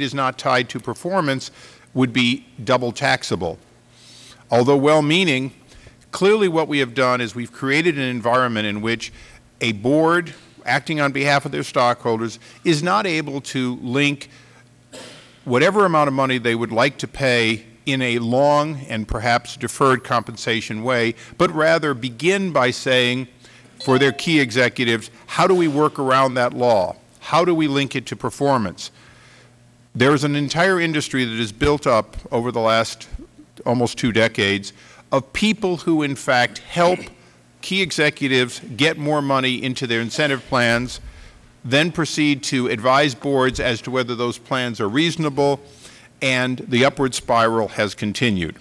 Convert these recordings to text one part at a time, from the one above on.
it is not tied to performance, would be double taxable. Although well-meaning, clearly what we have done is we have created an environment in which a board acting on behalf of their stockholders is not able to link whatever amount of money they would like to pay in a long and perhaps deferred compensation way, but rather begin by saying for their key executives, how do we work around that law? How do we link it to performance? There is an entire industry that is built up over the last almost two decades of people who in fact help key executives get more money into their incentive plans, then proceed to advise boards as to whether those plans are reasonable, and the upward spiral has continued.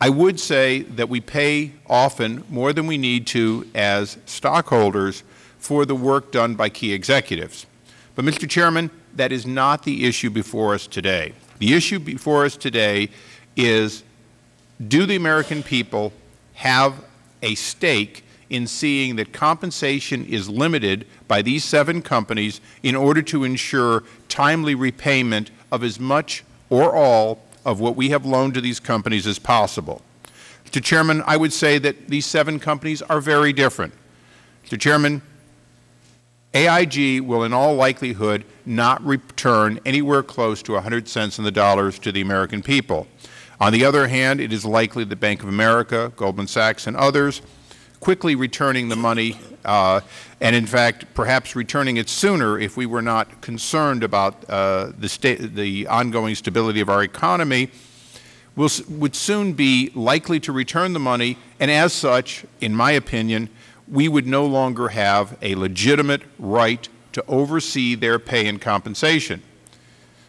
I would say that we pay often more than we need to as stockholders for the work done by key executives. But, Mr. Chairman, that is not the issue before us today. The issue before us today is do the American people have a stake in seeing that compensation is limited by these seven companies in order to ensure timely repayment of as much or all of what we have loaned to these companies as possible. Mr. Chairman, I would say that these seven companies are very different. Mr. Chairman, AIG will in all likelihood not return anywhere close to 100 cents on the dollars to the American people. On the other hand, it is likely that Bank of America, Goldman Sachs, and others quickly returning the money uh, and in fact perhaps returning it sooner if we were not concerned about uh, the, the, ongoing stability of our economy, will, would soon be likely to return the money and as such, in my opinion, we would no longer have a legitimate right to oversee their pay and compensation.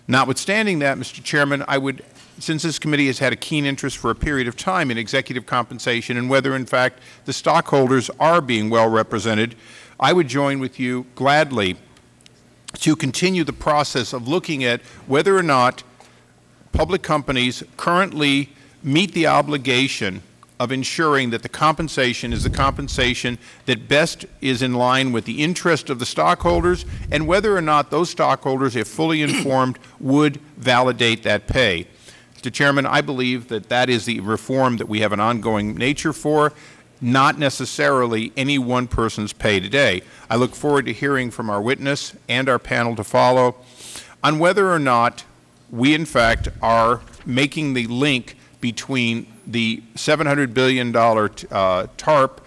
Notwithstanding that, Mr. Chairman, I would since this committee has had a keen interest for a period of time in executive compensation and whether, in fact, the stockholders are being well represented, I would join with you gladly to continue the process of looking at whether or not public companies currently meet the obligation of ensuring that the compensation is the compensation that best is in line with the interest of the stockholders and whether or not those stockholders, if fully informed, would validate that pay. Mr. Chairman, I believe that that is the reform that we have an ongoing nature for, not necessarily any one person's pay today. I look forward to hearing from our witness and our panel to follow on whether or not we, in fact, are making the link between the $700 billion uh, TARP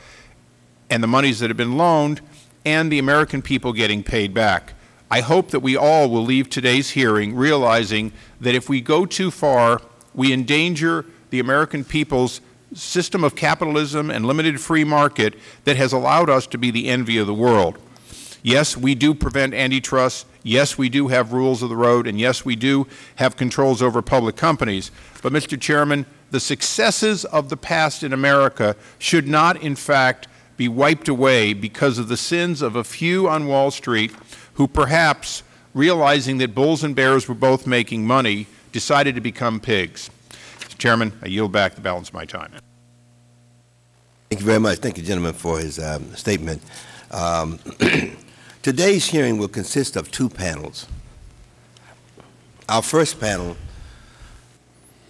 and the monies that have been loaned and the American people getting paid back. I hope that we all will leave today's hearing realizing that if we go too far, we endanger the American people's system of capitalism and limited free market that has allowed us to be the envy of the world. Yes, we do prevent antitrust. Yes, we do have rules of the road. And yes, we do have controls over public companies. But, Mr. Chairman, the successes of the past in America should not, in fact, be wiped away because of the sins of a few on Wall Street who perhaps, realizing that bulls and bears were both making money, decided to become pigs. Mr. Chairman, I yield back the balance of my time. Thank you very much. Thank you, gentleman, for his um, statement. Um, today's hearing will consist of two panels. Our first panel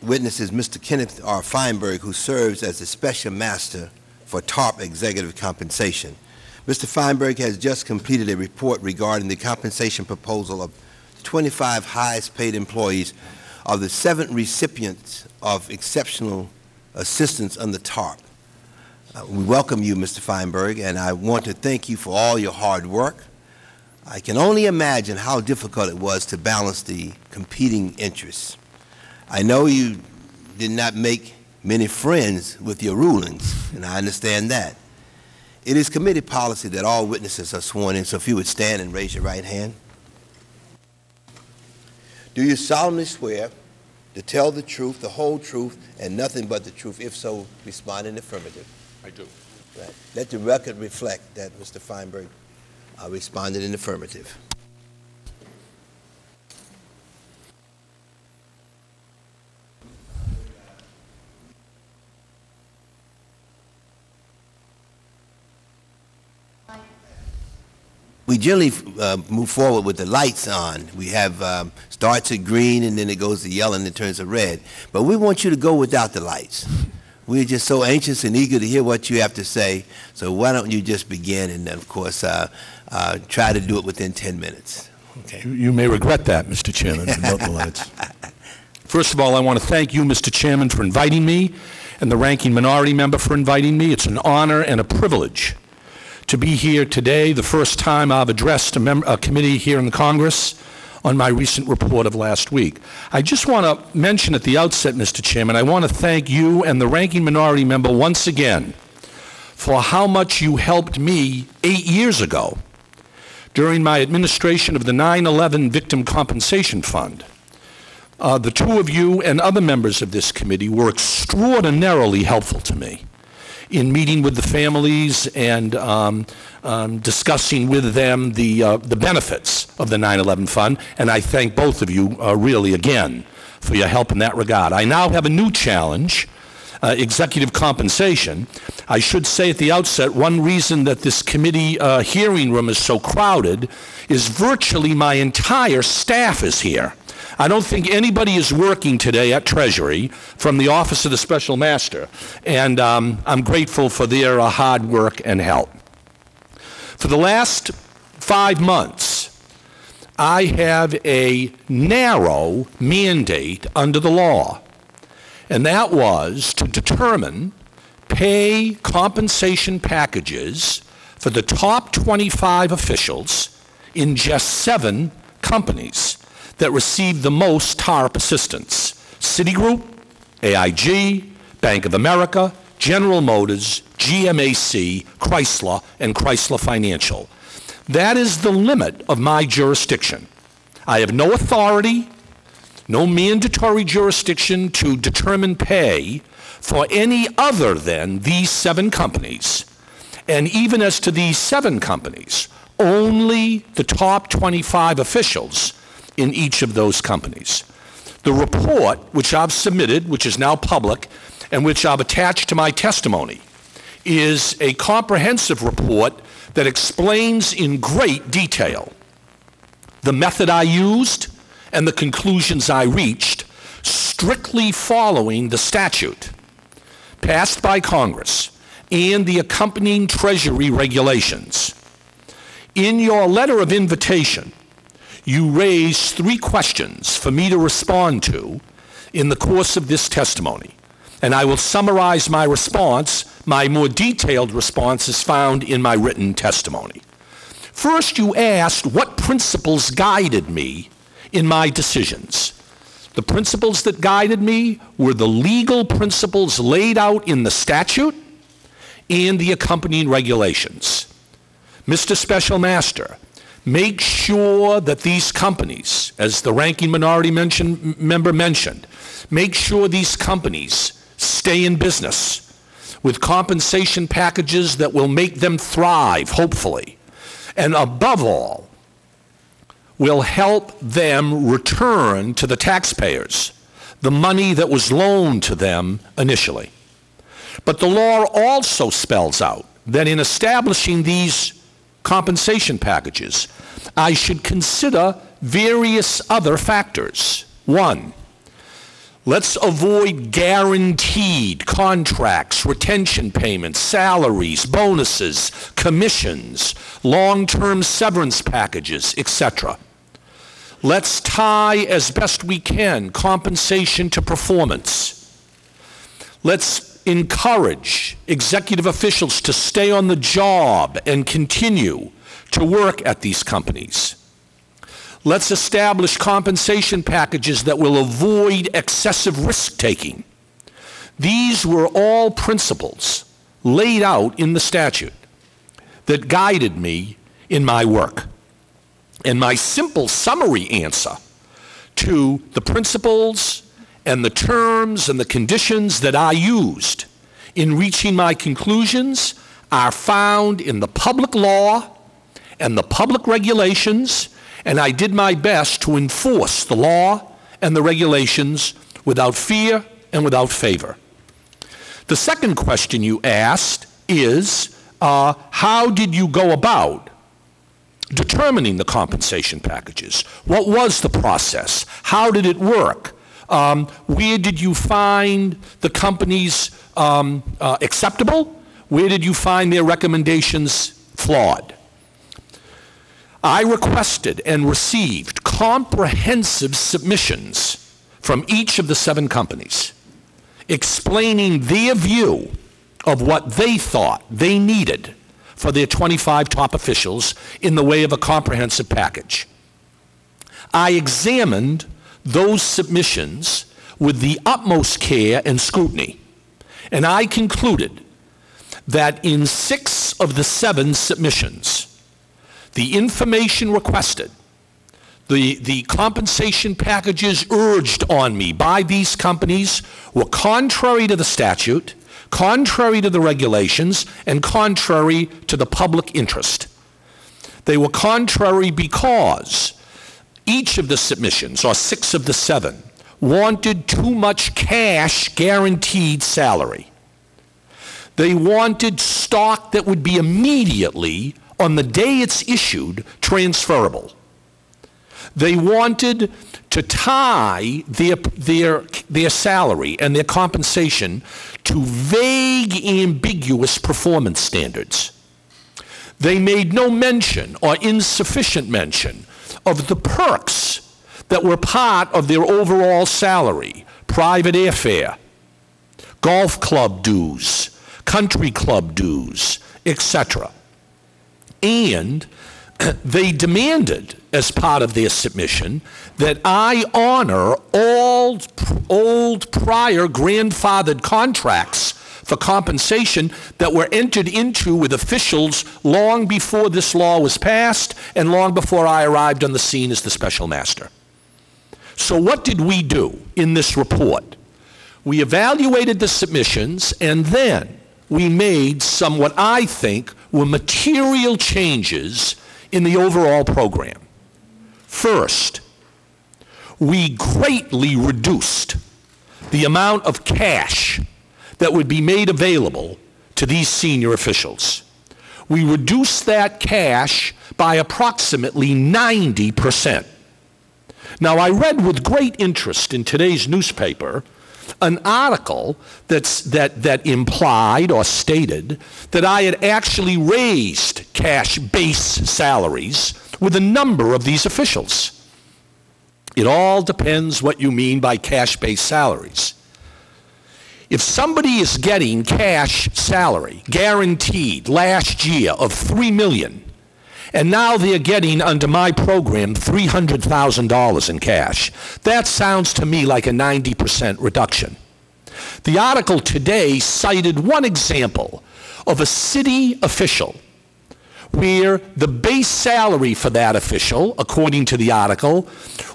witnesses Mr. Kenneth R. Feinberg, who serves as the Special Master for TARP Executive Compensation. Mr. Feinberg has just completed a report regarding the compensation proposal of 25 highest paid employees of the seven recipients of exceptional assistance under TARP. Uh, we welcome you, Mr. Feinberg, and I want to thank you for all your hard work. I can only imagine how difficult it was to balance the competing interests. I know you did not make many friends with your rulings, and I understand that. It is committee policy that all witnesses are sworn in, so if you would stand and raise your right hand. Do you solemnly swear to tell the truth, the whole truth, and nothing but the truth? If so, respond in the affirmative. I do. Right. Let the record reflect that Mr. Feinberg uh, responded in affirmative. We generally uh, move forward with the lights on. We have um, starts at green and then it goes to yellow and it turns to red. But we want you to go without the lights. We're just so anxious and eager to hear what you have to say. So why don't you just begin and of course, uh, uh, try to do it within 10 minutes. Okay. You- You may regret that, Mr. Chairman, without the lights. First of all, I want to thank you, Mr. Chairman, for inviting me, and the ranking minority member for inviting me. It's an honor and a privilege to be here today, the first time I've addressed a, a committee here in the Congress on my recent report of last week. I just want to mention at the outset, Mr. Chairman, I want to thank you and the ranking minority member once again for how much you helped me eight years ago during my administration of the 9/11 Victim Compensation Fund. Uh, the two of you and other members of this committee were extraordinarily helpful to me in meeting with the families and um, um, discussing with them the, uh, the benefits of the 9/11 Fund, and I thank both of you uh, really again for your help in that regard. I now have a new challenge, uh, executive compensation. I should say at the outset, one reason that this committee uh, hearing room is so crowded is virtually my entire staff is here. I don't think anybody is working today at Treasury from the Office of the Special Master, and um, I'm grateful for their uh, hard work and help. For the last five months, I have a narrow mandate under the law, and that was to determine pay compensation packages for the top 25 officials in just seven companies that received the most TARP assistance Citigroup, AIG, Bank of America, General Motors, GMAC, Chrysler, and Chrysler Financial. That is the limit of my jurisdiction. I have no authority, no mandatory jurisdiction to determine pay for any other than these seven companies. And even as to these seven companies, only the top 25 officials in each of those companies. The report, which I've submitted, which is now public, and which I've attached to my testimony, is a comprehensive report that explains in great detail the method I used and the conclusions I reached, strictly following the statute passed by Congress and the accompanying Treasury regulations. In your letter of invitation, you raised three questions for me to respond to in the course of this testimony. And I will summarize my response. My more detailed response is found in my written testimony. First, you asked what principles guided me in my decisions. The principles that guided me were the legal principles laid out in the statute and the accompanying regulations. Mr. Special Master, make sure that these companies, as the ranking minority mention, member mentioned, make sure these companies stay in business with compensation packages that will make them thrive, hopefully. And above all, will help them return to the taxpayers the money that was loaned to them initially. But the law also spells out that in establishing these compensation packages, I should consider various other factors. One, let's avoid guaranteed contracts, retention payments, salaries, bonuses, commissions, long-term severance packages, etc. Let's tie as best we can compensation to performance. Let's encourage executive officials to stay on the job and continue to work at these companies. Let's establish compensation packages that will avoid excessive risk taking. These were all principles laid out in the statute that guided me in my work. And my simple summary answer to the principles and the terms and the conditions that I used in reaching my conclusions are found in the public law and the public regulations, and I did my best to enforce the law and the regulations without fear and without favor. The second question you asked is uh, how did you go about determining the compensation packages? What was the process? How did it work? Um, where did you find the companies um, uh, acceptable? Where did you find their recommendations flawed? I requested and received comprehensive submissions from each of the seven companies explaining their view of what they thought they needed for their 25 top officials in the way of a comprehensive package. I examined those submissions with the utmost care and scrutiny, and I concluded that in six of the seven submissions, the information requested, the, the compensation packages urged on me by these companies were contrary to the statute, contrary to the regulations, and contrary to the public interest. They were contrary because each of the submissions, or six of the seven, wanted too much cash guaranteed salary. They wanted stock that would be immediately on the day it's issued, transferable. They wanted to tie their, their, their salary and their compensation to vague, ambiguous performance standards. They made no mention or insufficient mention of the perks that were part of their overall salary private airfare, golf club dues, country club dues, etc. And they demanded, as part of their submission, that I honor all old prior grandfathered contracts for compensation that were entered into with officials long before this law was passed and long before I arrived on the scene as the special master. So, what did we do in this report? We evaluated the submissions and then we made some what I think were material changes in the overall program. First, we greatly reduced the amount of cash that would be made available to these senior officials. We reduced that cash by approximately 90%. Now, I read with great interest in today's newspaper an article that's, that, that implied or stated that I had actually raised cash base salaries with a number of these officials. It all depends what you mean by cash based salaries. If somebody is getting cash salary guaranteed last year of 3 million and now they're getting under my program $300,000 in cash. That sounds to me like a 90% reduction. The article today cited one example of a Citi official where the base salary for that official, according to the article,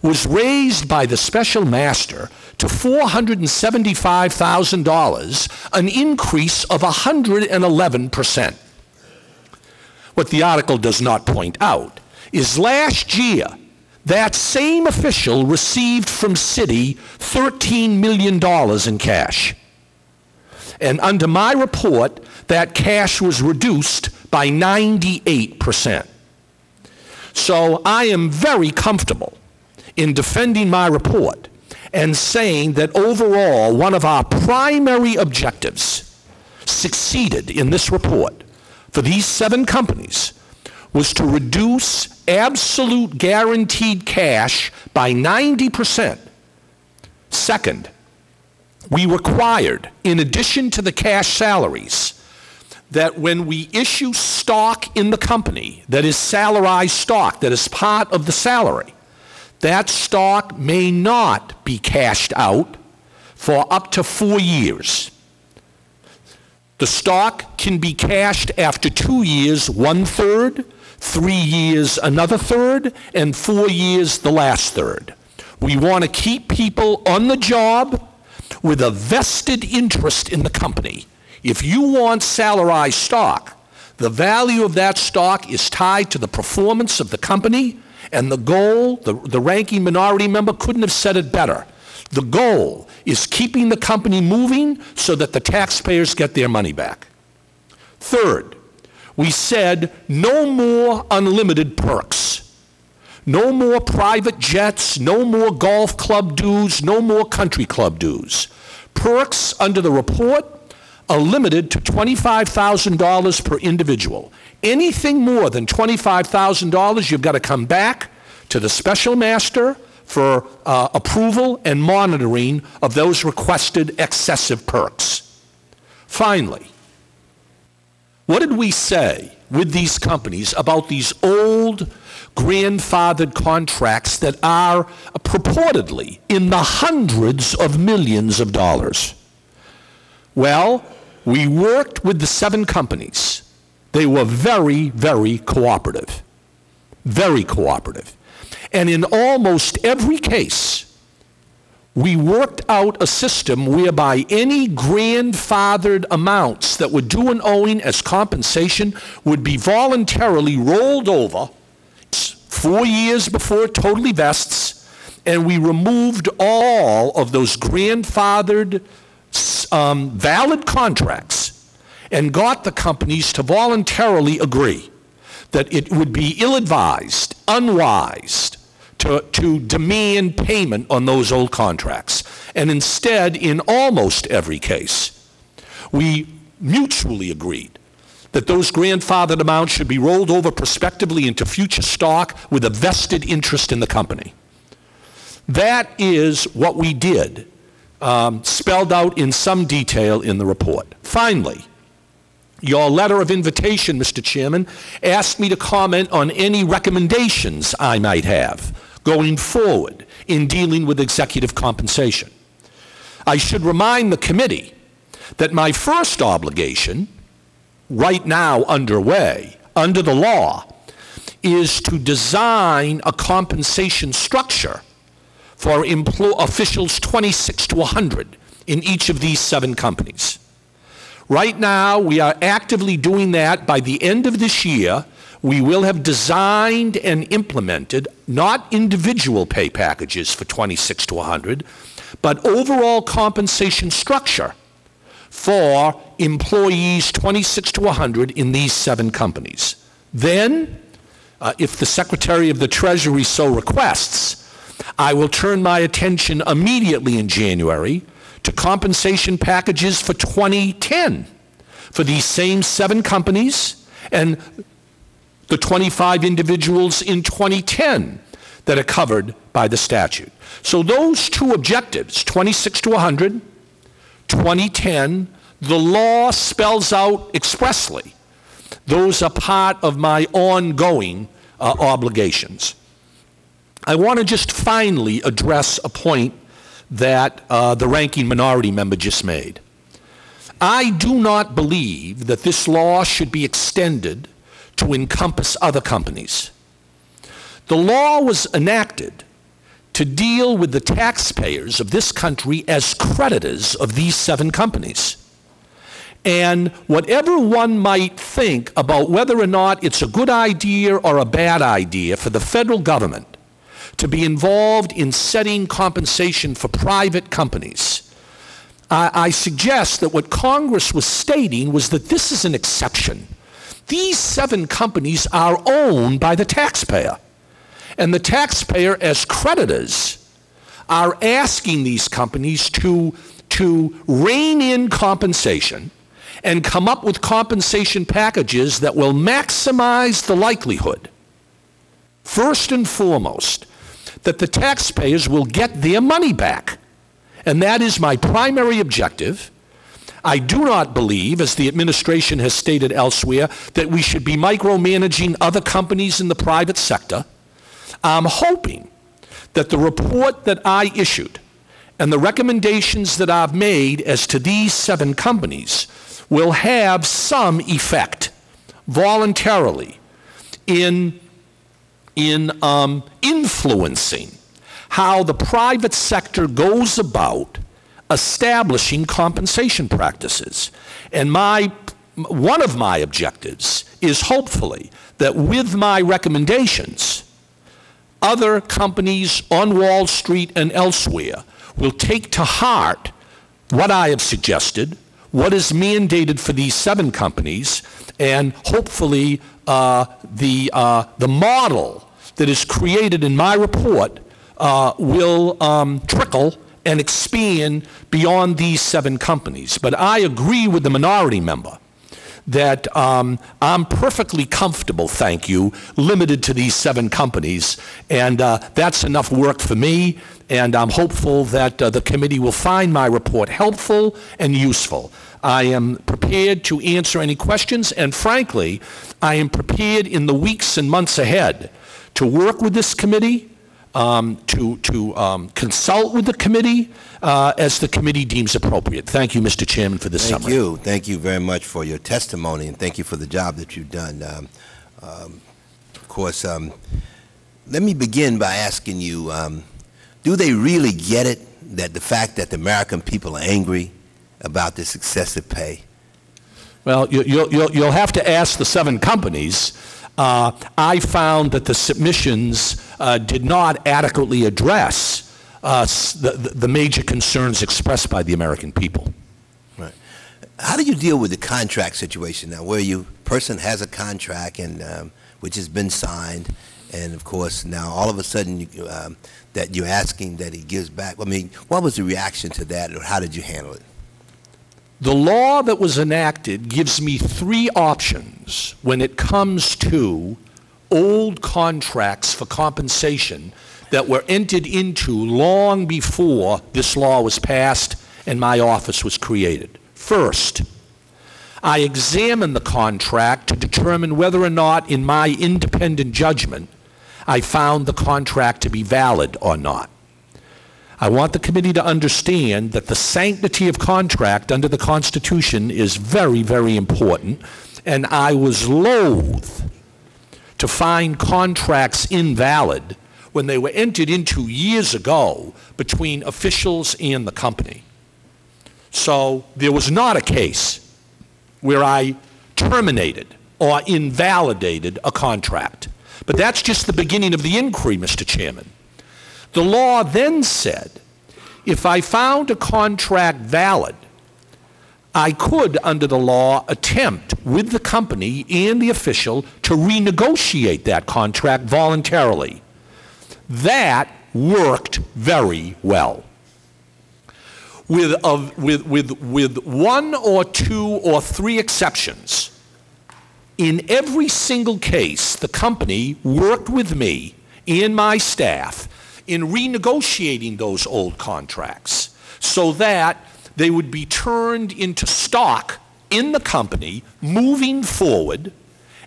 was raised by the special master to $475,000, an increase of 111%. What the article does not point out is last year, that same official received from Citi $13 million in cash. And under my report, that cash was reduced by 98%. So I am very comfortable in defending my report and saying that overall, one of our primary objectives succeeded in this report for these seven companies was to reduce absolute guaranteed cash by 90%. Second, we required, in addition to the cash salaries, that when we issue stock in the company that is salarized stock, that is part of the salary, that stock may not be cashed out for up to four years. The stock can be cashed after two years, one third, three years, another third, and four years, the last third. We want to keep people on the job with a vested interest in the company. If you want salarized stock, the value of that stock is tied to the performance of the company and the goal, the, the ranking minority member couldn't have said it better. The goal is keeping the company moving so that the taxpayers get their money back. Third, we said no more unlimited perks. No more private jets, no more golf club dues, no more country club dues. Perks under the report are limited to $25,000 per individual. Anything more than $25,000, you've got to come back to the special master for uh, approval and monitoring of those requested excessive perks. Finally, what did we say with these companies about these old grandfathered contracts that are purportedly in the hundreds of millions of dollars? Well, we worked with the seven companies. They were very, very cooperative. Very cooperative. And in almost every case, we worked out a system whereby any grandfathered amounts that were due and owing as compensation would be voluntarily rolled over four years before it totally vests, and we removed all of those grandfathered um, valid contracts and got the companies to voluntarily agree that it would be ill-advised, unwise to, to demand payment on those old contracts. And instead, in almost every case, we mutually agreed that those grandfathered amounts should be rolled over prospectively into future stock with a vested interest in the company. That is what we did, um, spelled out in some detail in the report. Finally, your letter of invitation, Mr. Chairman, asked me to comment on any recommendations I might have going forward in dealing with executive compensation. I should remind the committee that my first obligation, right now underway, under the law, is to design a compensation structure for officials 26 to 100 in each of these seven companies. Right now, we are actively doing that. By the end of this year, we will have designed and implemented not individual pay packages for 26 to 100, but overall compensation structure for employees 26 to 100 in these seven companies. Then, uh, if the Secretary of the Treasury so requests, I will turn my attention immediately in January to compensation packages for 2010 for these same seven companies and the 25 individuals in 2010 that are covered by the statute. So those two objectives, 26 to 100, 2010, the law spells out expressly. Those are part of my ongoing uh, obligations. I want to just finally address a point that uh, the ranking minority member just made. I do not believe that this law should be extended to encompass other companies. The law was enacted to deal with the taxpayers of this country as creditors of these seven companies. And whatever one might think about whether or not it's a good idea or a bad idea for the federal government to be involved in setting compensation for private companies, I, I suggest that what Congress was stating was that this is an exception these seven companies are owned by the taxpayer. And the taxpayer, as creditors, are asking these companies to, to rein in compensation and come up with compensation packages that will maximize the likelihood, first and foremost, that the taxpayers will get their money back. And that is my primary objective. I do not believe, as the administration has stated elsewhere, that we should be micromanaging other companies in the private sector. I'm hoping that the report that I issued and the recommendations that I've made as to these seven companies will have some effect voluntarily in, in um, influencing how the private sector goes about establishing compensation practices. And my, one of my objectives is hopefully that with my recommendations, other companies on Wall Street and elsewhere will take to heart what I have suggested, what is mandated for these seven companies, and hopefully uh, the, uh, the model that is created in my report uh, will um, trickle and expand beyond these seven companies. But I agree with the minority member that um, I'm perfectly comfortable, thank you, limited to these seven companies, and uh, that's enough work for me, and I'm hopeful that uh, the committee will find my report helpful and useful. I am prepared to answer any questions, and frankly, I am prepared in the weeks and months ahead to work with this committee, um, to, to um, consult with the committee uh, as the committee deems appropriate. Thank you, Mr. Chairman, for this Thank summary. you. Thank you very much for your testimony, and thank you for the job that you've done. Um, um, Of course, um, let me begin by asking you, um, do they really get it, that the fact that the American people are angry about this excessive pay? Well, you- you'll, you'll, you'll have to ask the seven companies. Uh, I found that the submissions uh, did not adequately address uh, the, the major concerns expressed by the American people. Right. How do you deal with the contract situation now, where you, person has a contract and, um, which has been signed, and of course, now all of a sudden, you, um, that you're asking that he gives back? I mean, what was the reaction to that, or how did you handle it? The law that was enacted gives me three options when it comes to old contracts for compensation that were entered into long before this law was passed and my office was created. First, I examine the contract to determine whether or not, in my independent judgment, I found the contract to be valid or not. I want the committee to understand that the sanctity of contract under the Constitution is very, very important, and I was loath to find contracts invalid when they were entered into years ago between officials and the company. So there was not a case where I terminated or invalidated a contract. But that's just the beginning of the inquiry, Mr. Chairman. The law then said if I found a contract valid, I could, under the law, attempt with the company and the official to renegotiate that contract voluntarily. That worked very well. With, of, with, with, with one or two or three exceptions, in every single case, the company worked with me and my staff in renegotiating those old contracts so that they would be turned into stock in the company moving forward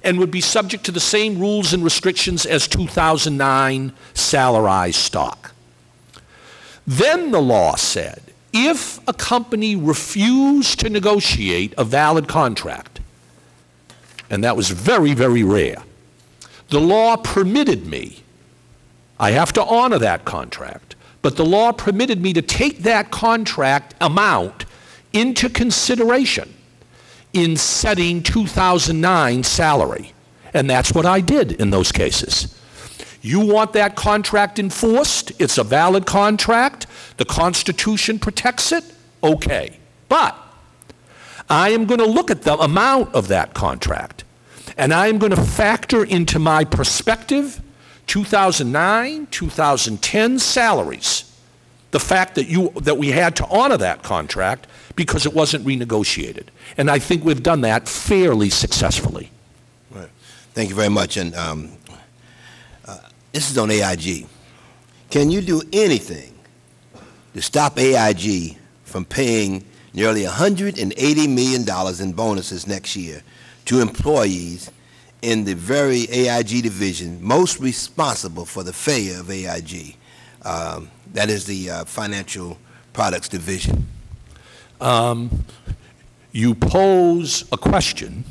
and would be subject to the same rules and restrictions as 2009 salarized stock. Then the law said if a company refused to negotiate a valid contract, and that was very, very rare, the law permitted me, I have to honor that contract, but the law permitted me to take that contract amount into consideration in setting 2009 salary. And that's what I did in those cases. You want that contract enforced? It's a valid contract. The Constitution protects it? Okay. But I am going to look at the amount of that contract, and I am going to factor into my perspective 2009, 2010 salaries the fact that you that we had to honor that contract because it wasn't renegotiated. And I think we've done that fairly successfully. Right. Thank you very much. And um, uh, this is on AIG. Can you do anything to stop AIG from paying nearly $180 million in bonuses next year to employees in the very AIG division most responsible for the failure of AIG? Um, that is the uh, Financial Products Division. Um, you pose a question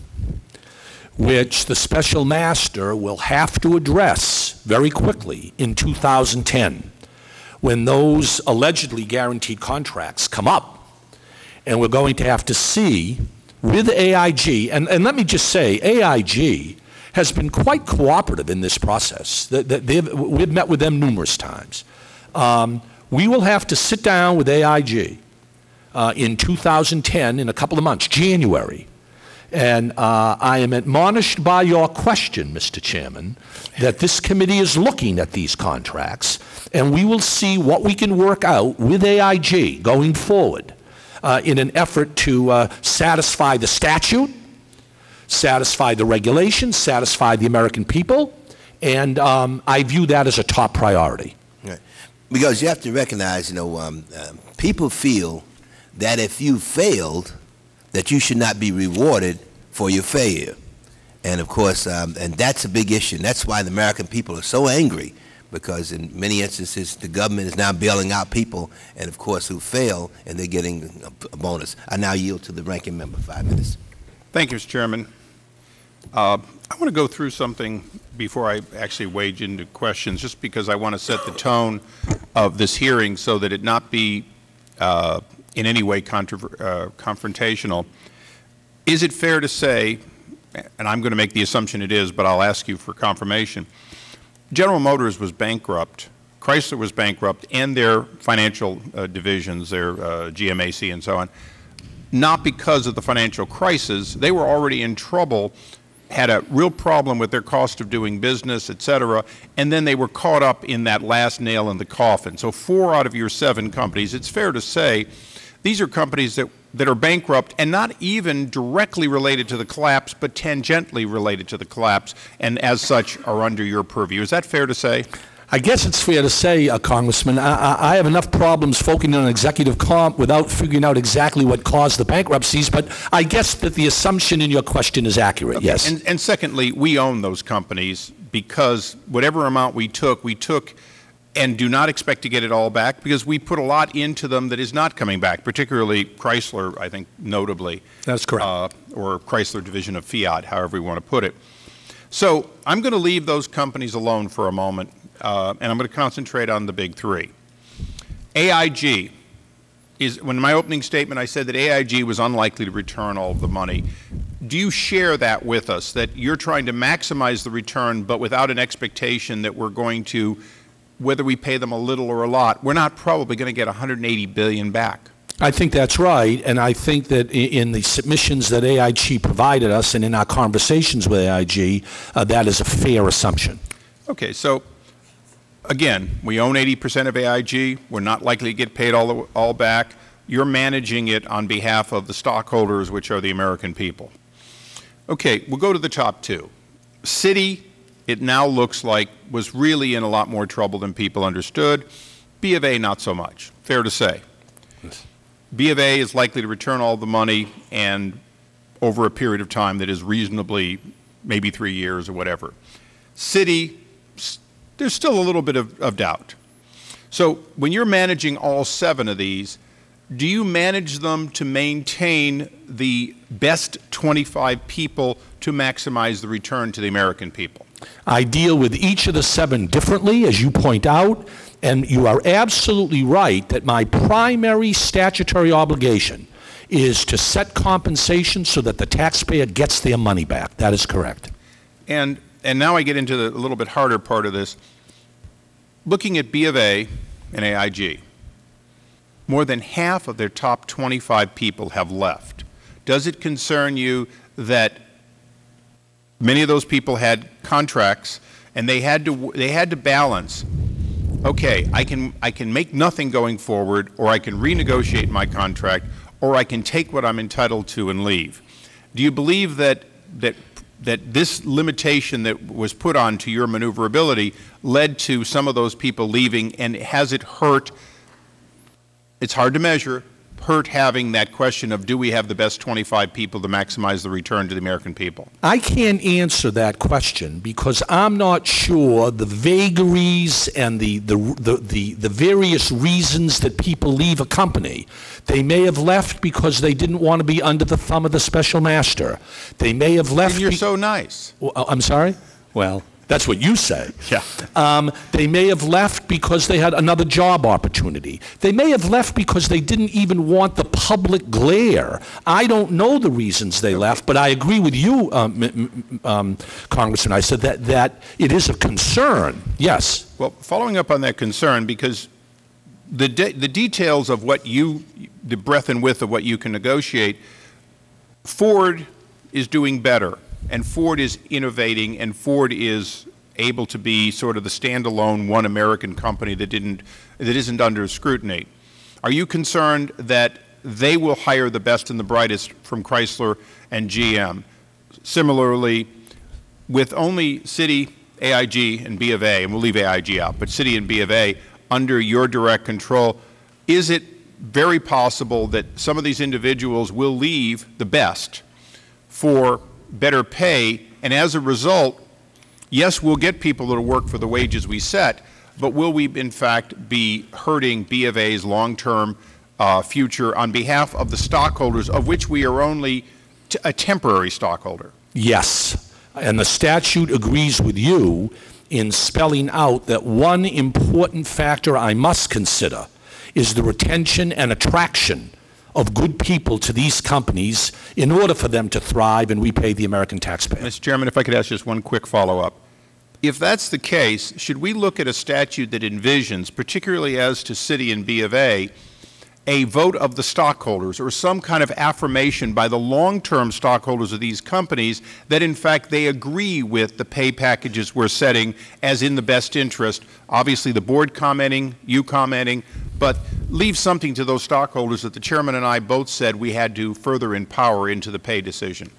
which the special master will have to address very quickly in 2010 when those allegedly guaranteed contracts come up. And we're going to have to see with AIG, and, and let me just say, AIG has been quite cooperative in this process. We've met with them numerous times. Um, we will have to sit down with AIG uh, in 2010, in a couple of months, January. And uh, I am admonished by your question, Mr. Chairman, that this committee is looking at these contracts, and we will see what we can work out with AIG going forward uh, in an effort to uh, satisfy the statute, satisfy the regulations, satisfy the American people, and um, I view that as a top priority. Because you have to recognize, you know, um, uh, people feel that if you failed, that you should not be rewarded for your failure. And of course, um, and that's a big issue. And that's why the American people are so angry, because in many instances, the government is now bailing out people, and of course, who fail, and they're getting a, a bonus. I now yield to the ranking member, five minutes. Thank you, Mr. Chairman. Uh, I want to go through something before I actually wade into questions, just because I want to set the tone of this hearing so that it not be uh, in any way uh, confrontational. Is it fair to say, and I'm going to make the assumption it is, but I'll ask you for confirmation, General Motors was bankrupt, Chrysler was bankrupt, and their financial uh, divisions, their uh, GMAC and so on, not because of the financial crisis. They were already in trouble had a real problem with their cost of doing business, et cetera, and then they were caught up in that last nail in the coffin. So four out of your seven companies, it's fair to say, these are companies that, that are bankrupt and not even directly related to the collapse, but tangentially related to the collapse, and as such are under your purview. Is that fair to say? I guess it's fair to say, uh, Congressman, I, I, have enough problems focusing on executive comp without figuring out exactly what caused the bankruptcies, but I guess that the assumption in your question is accurate, okay. yes. And, and secondly, we own those companies because whatever amount we took, we took and do not expect to get it all back because we put a lot into them that is not coming back, particularly Chrysler, I think, notably. That's correct. Uh, or Chrysler division of Fiat, however you want to put it. So I'm going to leave those companies alone for a moment uh, and I'm going to concentrate on the big three. AIG is, when in my opening statement I said that AIG was unlikely to return all of the money. Do you share that with us, that you're trying to maximize the return but without an expectation that we're going to, whether we pay them a little or a lot, we're not probably going to get 180 billion back? I think that's right, and I think that in the submissions that AIG provided us and in our conversations with AIG, uh, that is a fair assumption. Okay, so again, we own 80 percent of AIG. We're not likely to get paid all, all back. You're managing it on behalf of the stockholders, which are the American people. Okay, we'll go to the top two. Citi, it now looks like, was really in a lot more trouble than people understood. B of A, not so much. Fair to say. Yes. B of A is likely to return all the money and over a period of time that is reasonably maybe three years or whatever. Citi, there's still a little bit of, of doubt. So when you're managing all seven of these, do you manage them to maintain the best 25 people to maximize the return to the American people? I deal with each of the seven differently, as you point out, and you are absolutely right that my primary statutory obligation is to set compensation so that the taxpayer gets their money back. That is correct. And and now I get into the, a little bit harder part of this. Looking at B of A and AIG, more than half of their top 25 people have left. Does it concern you that many of those people had contracts and they had to, they had to balance, okay, I can, I can make nothing going forward or I can renegotiate my contract or I can take what I'm entitled to and leave. Do you believe that, that that this limitation that was put on to your maneuverability led to some of those people leaving, and has it hurt? It's hard to measure, hurt having that question of do we have the best 25 people to maximize the return to the American people? I can't answer that question because I'm not sure the vagaries and the, the, the, the, the various reasons that people leave a company. They may have left because they didn't want to be under the thumb of the special master. They may have left. And you're so nice. Well, I'm sorry? Well, that's what you say. Yeah. Um, they may have left because they had another job opportunity. They may have left because they didn't even want the public glare. I don't know the reasons they left, but I agree with you, um, um, Congressman. I said that, that it is a concern. Yes. Well, following up on that concern, because the, de the details of what you the breadth and width of what you can negotiate, Ford is doing better, and Ford is innovating, and Ford is able to be sort of the standalone one American company that didn't that isn't under scrutiny. Are you concerned that they will hire the best and the brightest from Chrysler and GM? Similarly, with only Citi, AIG, and B of A, and we'll leave AIG out, but Citi and B of A under your direct control, is it very possible that some of these individuals will leave the best for better pay, and as a result, yes, we'll get people that will work for the wages we set, but will we, in fact, be hurting B of A's long-term uh, future on behalf of the stockholders, of which we are only a temporary stockholder? Yes. And the statute agrees with you in spelling out that one important factor I must consider is the retention and attraction of good people to these companies in order for them to thrive and repay the American taxpayer. Mr. Chairman, if I could ask just one quick follow-up. If that's the case, should we look at a statute that envisions, particularly as to Citi and B of A, a vote of the stockholders or some kind of affirmation by the long-term stockholders of these companies that in fact they agree with the pay packages we're setting as in the best interest. Obviously the board commenting, you commenting, but leave something to those stockholders that the chairman and I both said we had to further empower into the pay decision.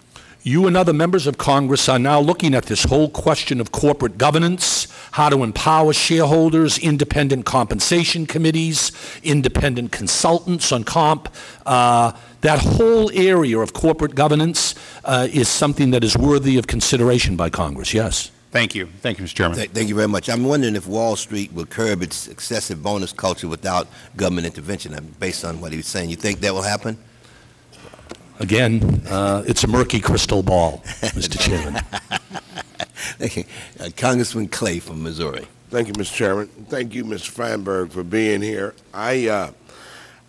You and other members of Congress are now looking at this whole question of corporate governance, how to empower shareholders, independent compensation committees, independent consultants on comp. Uh, that whole area of corporate governance uh, is something that is worthy of consideration by Congress, yes. Thank you. Thank you, Mr. Chairman. Th thank you very much. I'm wondering if Wall Street will curb its excessive bonus culture without government intervention, based on what he was saying. You think that will happen? Again, uh, it's a murky crystal ball, Mr. Chairman. Thank you. Uh, Congressman Clay from Missouri. Thank you, Mr. Chairman. Thank you, Mr. Feinberg, for being here. I, uh,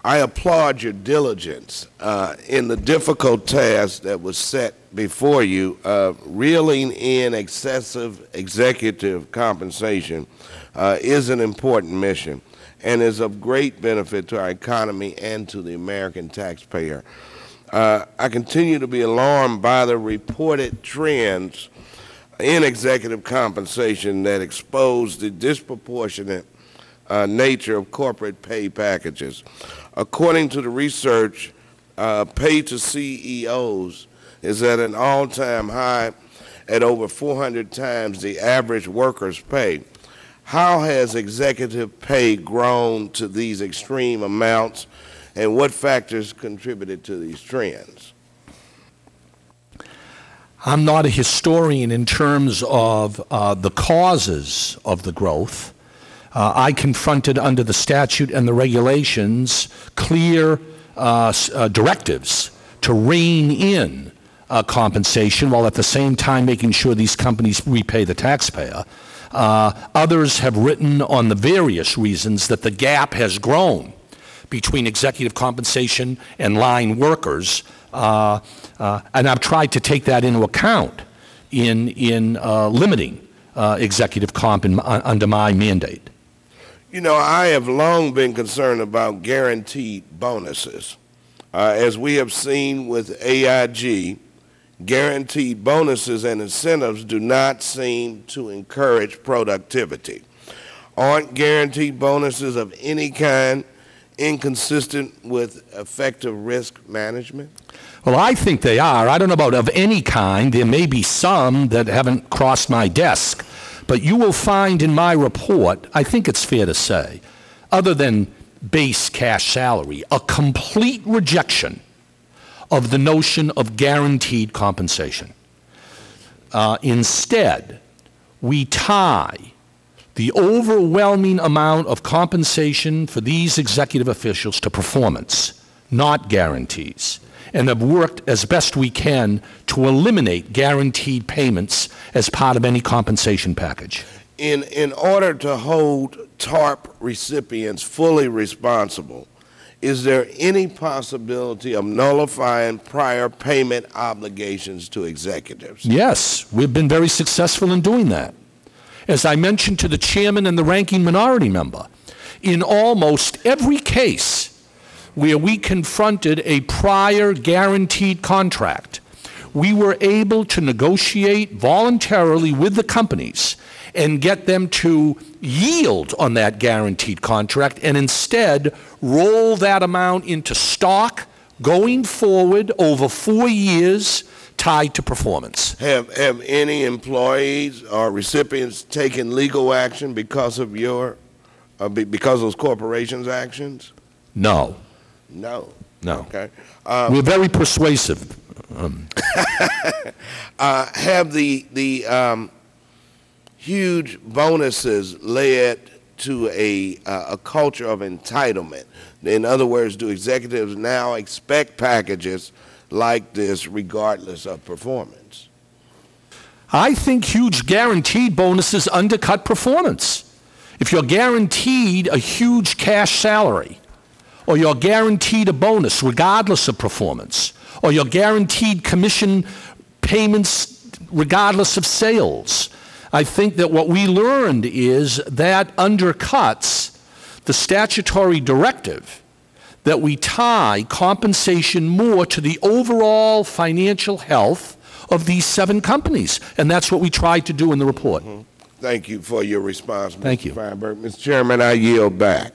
I applaud your diligence uh, in the difficult task that was set before you, uh, reeling in excessive executive compensation uh, is an important mission and is of great benefit to our economy and to the American taxpayer. Uh, I continue to be alarmed by the reported trends in executive compensation that expose the disproportionate uh, nature of corporate pay packages. According to the research, uh, pay to CEOs is at an all-time high at over 400 times the average worker's pay. How has executive pay grown to these extreme amounts and what factors contributed to these trends? I'm not a historian in terms of uh, the causes of the growth. Uh, I confronted under the statute and the regulations clear uh, uh directives to rein in uh, compensation while at the same time making sure these companies repay the taxpayer. Uh, others have written on the various reasons that the gap has grown between executive compensation and line workers, uh, uh, and I've tried to take that into account in, in uh, limiting uh, executive comp in, uh, under my mandate. You know, I have long been concerned about guaranteed bonuses. As we have seen with AIG, guaranteed bonuses and incentives do not seem to encourage productivity. Aren't guaranteed bonuses of any kind inconsistent with effective risk management? Well, I think they are. I don't know about of any kind. There may be some that haven't crossed my desk. But you will find in my report, I think it's fair to say, other than base cash salary, a complete rejection of the notion of guaranteed compensation. Uh, instead, we tie the overwhelming amount of compensation for these executive officials to performance, not guarantees, and have worked as best we can to eliminate guaranteed payments as part of any compensation package. In, in order to hold TARP recipients fully responsible, is there any possibility of nullifying prior payment obligations to executives? Yes, we've been very successful in doing that as I mentioned to the chairman and the ranking minority member, in almost every case where we confronted a prior guaranteed contract. We were able to negotiate voluntarily with the companies and get them to yield on that guaranteed contract and instead roll that amount into stock going forward over four years tied to performance. Have, have any employees or recipients taken legal action because of your, uh, be- because of those corporations' actions? No, No. no. Okay. Uh, We're very persuasive. uh, have the, the um, huge bonuses led to a, uh, a culture of entitlement? In other words, do executives now expect packages like this regardless of performance? I think huge guaranteed bonuses undercut performance. If you're guaranteed a huge cash salary, or you're guaranteed a bonus regardless of performance, or you're guaranteed commission payments regardless of sales, I think that what we learned is that undercuts the statutory directive that we tie compensation more to the overall financial health of these seven companies. And that's what we tried to do in the report. Thank you for your response, Thank Mr. you. Feinberg. Mr. Chairman, I yield back.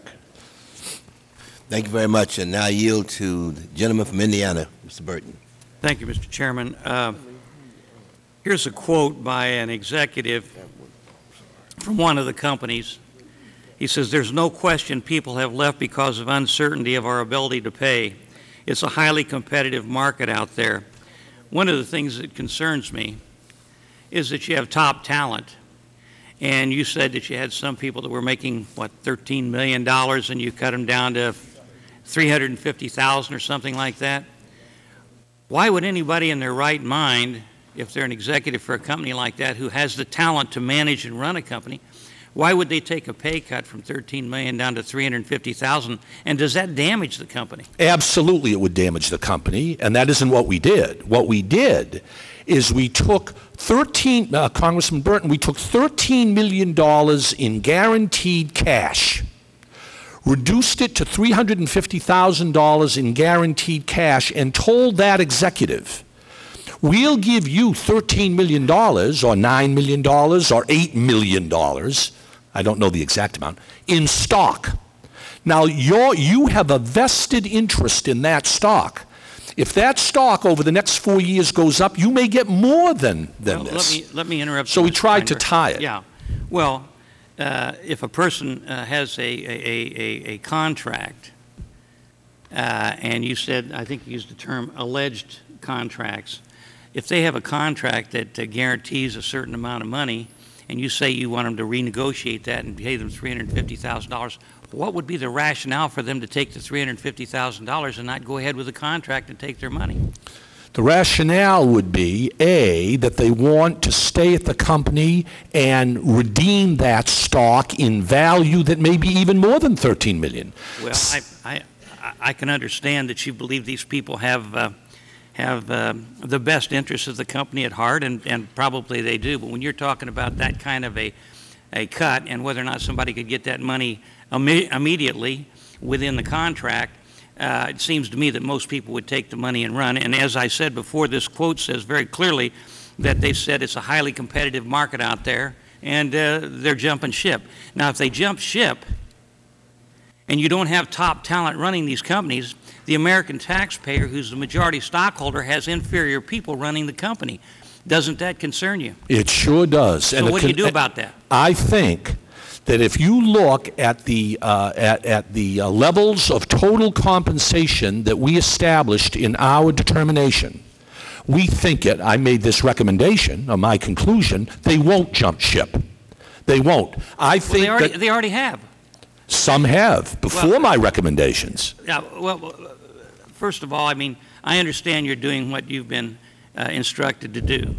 Thank you very much, and now I yield to the gentleman from Indiana, Mr. Burton. Thank you, Mr. Chairman. Uh, Here's a quote by an executive from one of the companies. He says, "There's no question people have left because of uncertainty of our ability to pay. It's a highly competitive market out there. One of the things that concerns me is that you have top talent. And you said that you had some people that were making, what, $13 million, and you cut them down to 350,000 or something like that. Why would anybody in their right mind, if they're an executive for a company like that who has the talent to manage and run a company, why would they take a pay cut from 13 million down to 350,000? And does that damage the company? Absolutely, it would damage the company, and that isn't what we did. What we did is we took 13, uh, Congressman Burton, we took $13 million in guaranteed cash, reduced it to $350,000 in guaranteed cash, and told that executive, we'll give you $13 million, or $9 million, or $8 million, I don't know the exact amount, in stock. Now, you have a vested interest in that stock. If that stock over the next four years goes up, you may get more than, than Well, this. Let me, let me interrupt. So we tried to tie it. Yeah. Well, uh, if a person uh, has a, a, a, a contract, uh, and you said, I think you used the term alleged contracts, if they have a contract that uh, guarantees a certain amount of money, and you say you want them to renegotiate that and pay them $350,000, what would be the rationale for them to take the $350,000 and not go ahead with the contract and take their money? The rationale would be, A, that they want to stay at the company and redeem that stock in value that may be even more than 13 million. Well, I, I, I can understand that you believe these people have, uh, have uh, the best interests of the company at heart, and, and probably they do. But when you're talking about that kind of a, a cut and whether or not somebody could get that money imme- immediately within the contract, uh, it seems to me that most people would take the money and run. And as I said before, this quote says very clearly that they said it's a highly competitive market out there, and uh, they're jumping ship. Now, if they jump ship, and you don't have top talent running these companies, the American taxpayer, who's the majority stockholder, has inferior people running the company. Doesn't that concern you? It sure does. So it what do you do about that? I think that if you look at the, uh, at, at the uh, levels of total compensation that we established in our determination, we think it, I made this recommendation, or my conclusion, they won't jump ship. They won't. I Well, think they already, they already have. Some have before Well- my recommendations. Yeah, well, first of all, I mean, I understand you're doing what you've been uh, instructed to do,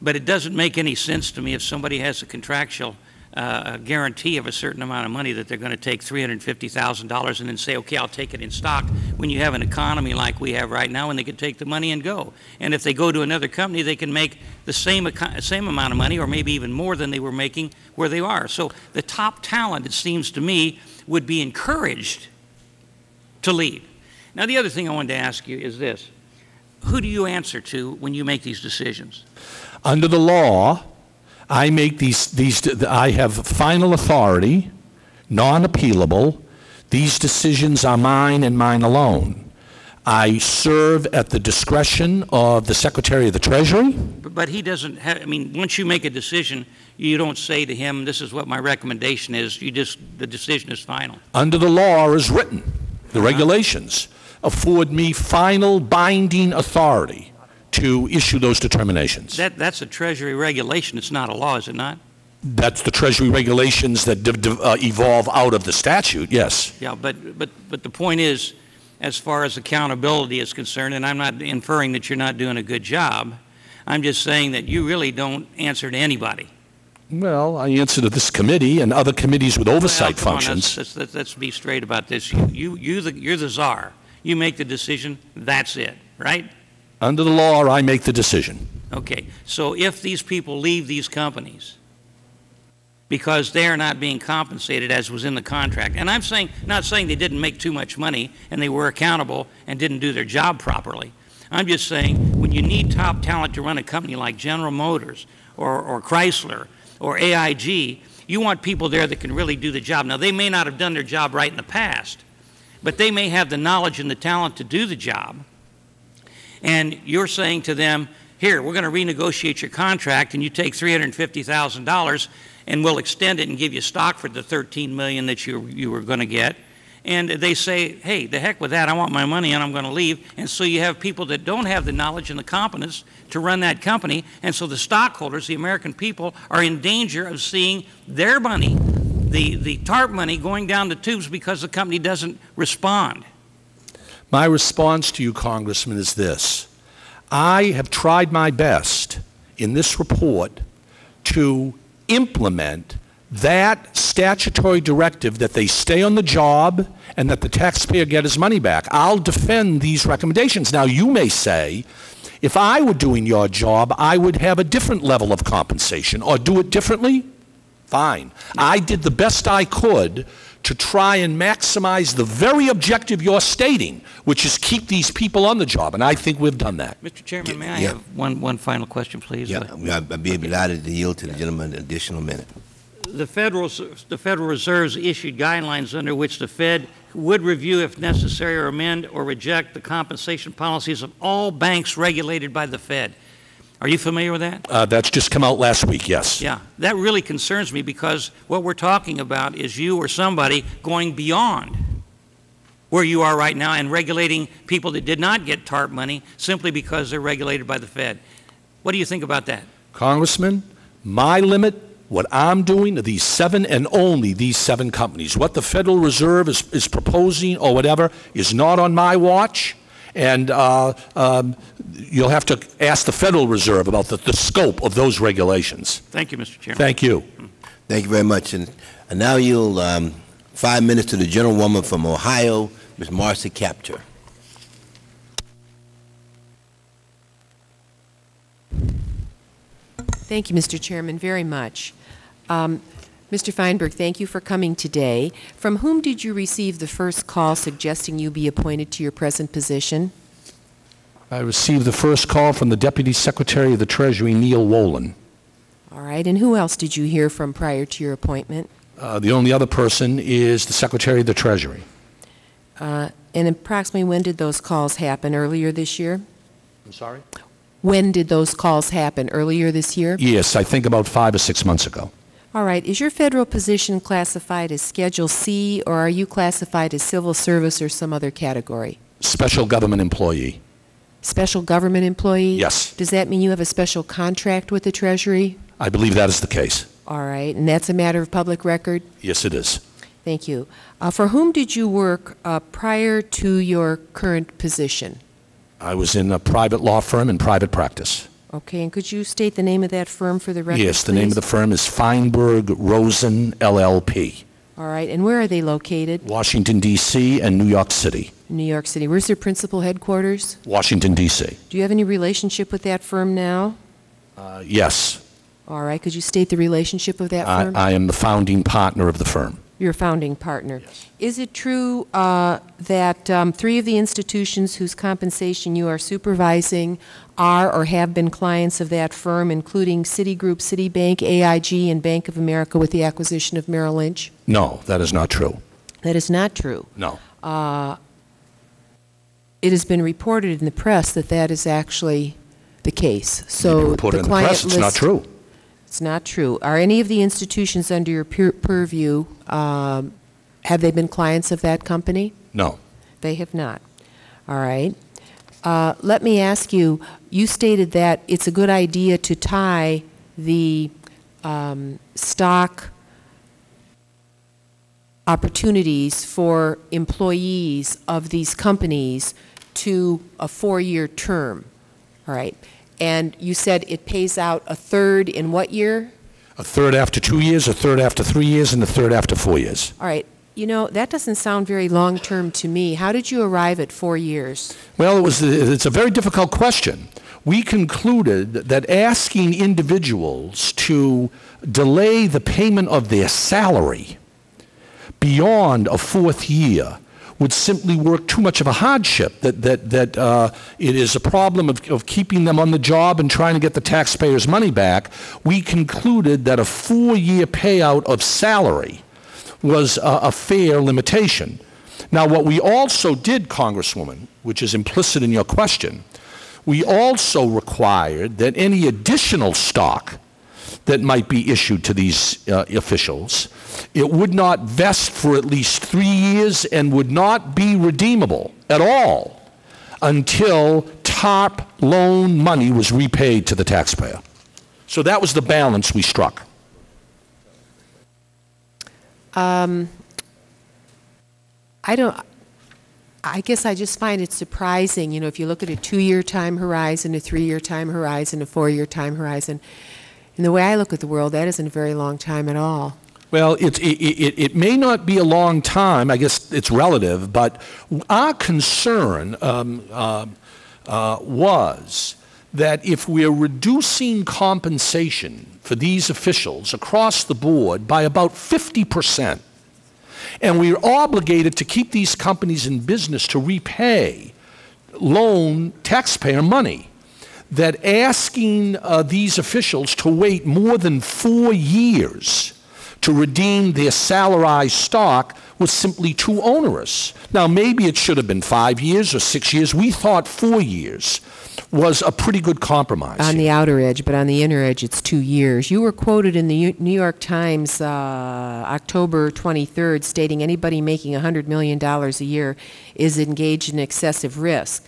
but it doesn't make any sense to me if somebody has a contractual uh, a guarantee of a certain amount of money that they're going to take $350,000 and then say, okay, I'll take it in stock, when you have an economy like we have right now and they can take the money and go. And if they go to another company, they can make the same, same amount of money or maybe even more than they were making where they are. So the top talent, it seems to me, would be encouraged to leave. Now, the other thing I wanted to ask you is this. Who do you answer to when you make these decisions? Under the law, I make these, these, I have final authority, non-appealable. These decisions are mine and mine alone. I serve at the discretion of the Secretary of the Treasury. But but he doesn't have, I mean, once you make a decision, you don't say to him, this is what my recommendation is. You just, the decision is final. Under the law as written, the uh-huh. regulations afford me final binding authority to issue those determinations. That, that's a Treasury regulation. It's not a law, is it not? That's the Treasury regulations that uh, evolve out of the statute, yes. Yeah, but, but, but the point is, as far as accountability is concerned, and I'm not inferring that you're not doing a good job, I'm just saying that you really don't answer to anybody. Well, I answer to this committee and other committees with oversight Well, come on, functions. Let's, let's, let's be straight about this. You, you, you the, you're the czar. You make the decision, that's it, right? Under the law, I make the decision. Okay, so if these people leave these companies because they are not being compensated as was in the contract, and I'm saying, not saying they didn't make too much money and they were accountable and didn't do their job properly. I'm just saying, when you need top talent to run a company like General Motors or, or Chrysler or AIG, you want people there that can really do the job. Now, they may not have done their job right in the past, but they may have the knowledge and the talent to do the job and you're saying to them, here, we're going to renegotiate your contract, and you take $350,000, and we'll extend it and give you stock for the 13 million that you, you were going to get. And they say, hey, the heck with that, I want my money and I'm going to leave. And so you have people that don't have the knowledge and the competence to run that company. And so the stockholders, the American people, are in danger of seeing their money, the, the TARP money, going down the tubes because the company doesn't respond. My response to you, Congressman, is this. I have tried my best in this report to implement that statutory directive that they stay on the job and that the taxpayer get his money back. I'll defend these recommendations. Now, you may say, if I were doing your job, I would have a different level of compensation or do it differently. Fine. I did the best I could to try and maximize the very objective you're stating, which is keep these people on the job, and I think we've done that. Mr. Chairman, may I Yeah. have one, one final question, please? Yeah, I'd be delighted to yield to the gentleman an additional minute. The Federal, the Federal Reserve's issued guidelines under which the Fed would review if necessary or amend or reject the compensation policies of all banks regulated by the Fed. Are you familiar with that? Uh, that's just come out last week, yes. Yeah, that really concerns me because what we're talking about is you or somebody going beyond where you are right now and regulating people that did not get TARP money simply because they're regulated by the Fed. What do you think about that? Congressman, my limit, what I'm doing are these seven and only these seven companies. What the Federal Reserve is, is proposing or whatever is not on my watch. And uh, um, you'll have to ask the Federal Reserve about the, the scope of those regulations. Thank you, Mr. Chairman. Thank you. Thank you very much. And, and now yield um, five minutes to the gentlewoman from Ohio, Ms. Marcy Kaptur. Thank you, Mr. Chairman, very much. Um, Mr. Feinberg, thank you for coming today. From whom did you receive the first call suggesting you be appointed to your present position? I received the first call from the Deputy Secretary of the Treasury, Neal Wolin. All right, and who else did you hear from prior to your appointment? Uh, the only other person is the Secretary of the Treasury. Uh, and approximately when did those calls happen? Earlier this year? I'm sorry? When did those calls happen? Earlier this year? Yes, I think about five or six months ago. All right, is your federal position classified as Schedule C, or are you classified as civil service or some other category? Special government employee. Special government employee? Yes. Does that mean you have a special contract with the Treasury? I believe that is the case. All right, and that's a matter of public record? Yes, it is. Thank you. Uh, For whom did you work uh, prior to your current position? I was in a private law firm in private practice. Okay, and could you state the name of that firm for the record, Yes, the name of the please? firm is Feinberg Rozen LLP, All right, and where are they located? Washington, D.C., and New York City. New York City. Where's their principal headquarters? Washington, D.C. Do you have any relationship with that firm now? Uh, yes, All right, could you state the relationship of that I, firm? I am the founding partner of the firm. Your founding partner. Is it true uh, that um, three of the institutions whose compensation you are supervising are or have been clients of that firm, including Citigroup, Citibank, AIG, and Bank of America with the acquisition of Merrill Lynch? No, that is not true. That is not true. No. Uh, It has been reported in the press that that is actually the case. So Reported the in the client press, it's not true. It's not true. Are any of the institutions under your pur- purview, um, have they been clients of that company? No. They have not. All right. Uh, Let me ask you, you stated that it's a good idea to tie the um, stock opportunities for employees of these companies to a four-year term. All right. And you said it pays out a third in what year? A third after two years, a third after three years, and a third after four years. All right. You know, that doesn't sound very long-term to me. How did you arrive at four years? Well, it was, it's a very difficult question. We concluded that asking individuals to delay the payment of their salary beyond a fourth year would simply work too much of a hardship, that, that, that uh, it is a problem of, of keeping them on the job and trying to get the taxpayers' money back. We concluded that a four-year payout of salary was a, a fair limitation. Now, what we also did, Congresswoman, which is implicit in your question, we also required that any additional stock that might be issued to these uh, officials, it would not vest for at least three years and would not be redeemable at all until TARP loan money was repaid to the taxpayer. So that was the balance we struck. Um, I don't, I guess I just find it surprising, you know, if you look at a two-year time horizon, a three-year time horizon, a four-year time horizon, and the way I look at the world, that isn't a very long time at all. Well, it, it, it, may not be a long time, I guess it's relative, but our concern um, um, uh, was that if we're reducing compensation for these officials across the board by about 50 percent, and we're obligated to keep these companies in business to repay loan taxpayer money, that asking uh, these officials to wait more than four years to redeem their salarized stock was simply too onerous. Now, maybe it should have been five years or six years. We thought four years was a pretty good compromise. On here. the outer edge, but on the inner edge, it's two years. You were quoted in the New York Times, uh, October 23rd, stating anybody making $100 million a year is engaged in excessive risk.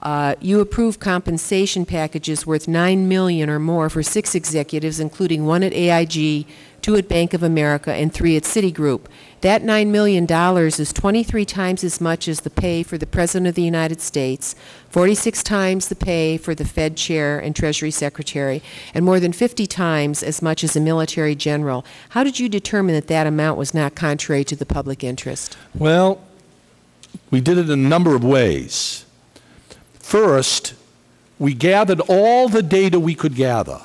Uh, you approved compensation packages worth 9 million or more for six executives, including one at AIG, two at Bank of America, and three at Citigroup. That $9 million is 23 times as much as the pay for the President of the United States, 46 times the pay for the Fed Chair and Treasury Secretary, and more than 50 times as much as a military general. How did you determine that that amount was not contrary to the public interest? Well, we did it in a number of ways. First, we gathered all the data we could gather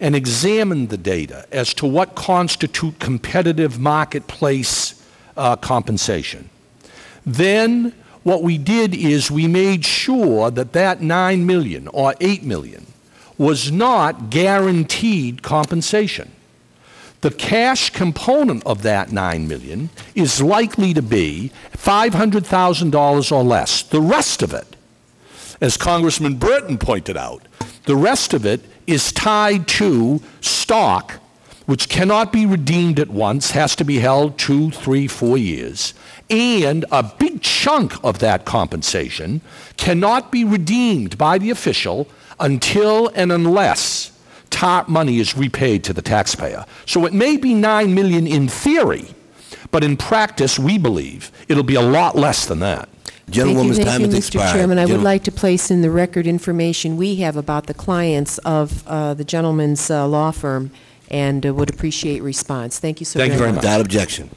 and examined the data as to what constitute competitive marketplace uh, compensation. Then what we did is we made sure that that 9 million or 8 million was not guaranteed compensation. The cash component of that 9 million is likely to be $500,000 or less. The rest of it, as Congressman Burton pointed out, the rest of it is tied to stock which cannot be redeemed at once, has to be held two, three, four years, and a big chunk of that compensation cannot be redeemed by the official until and unless TARP money is repaid to the taxpayer. So it may be 9 million in theory, but in practice, we believe it'll be a lot less than that. Gentlewoman's Thank you, has thank you, expired. Mr. Chairman. I would Gentle- like to place in the record information we have about the clients of uh, the gentleman's uh, law firm and uh, would appreciate response. Thank you so much. Thank very you very much. much. Without objection.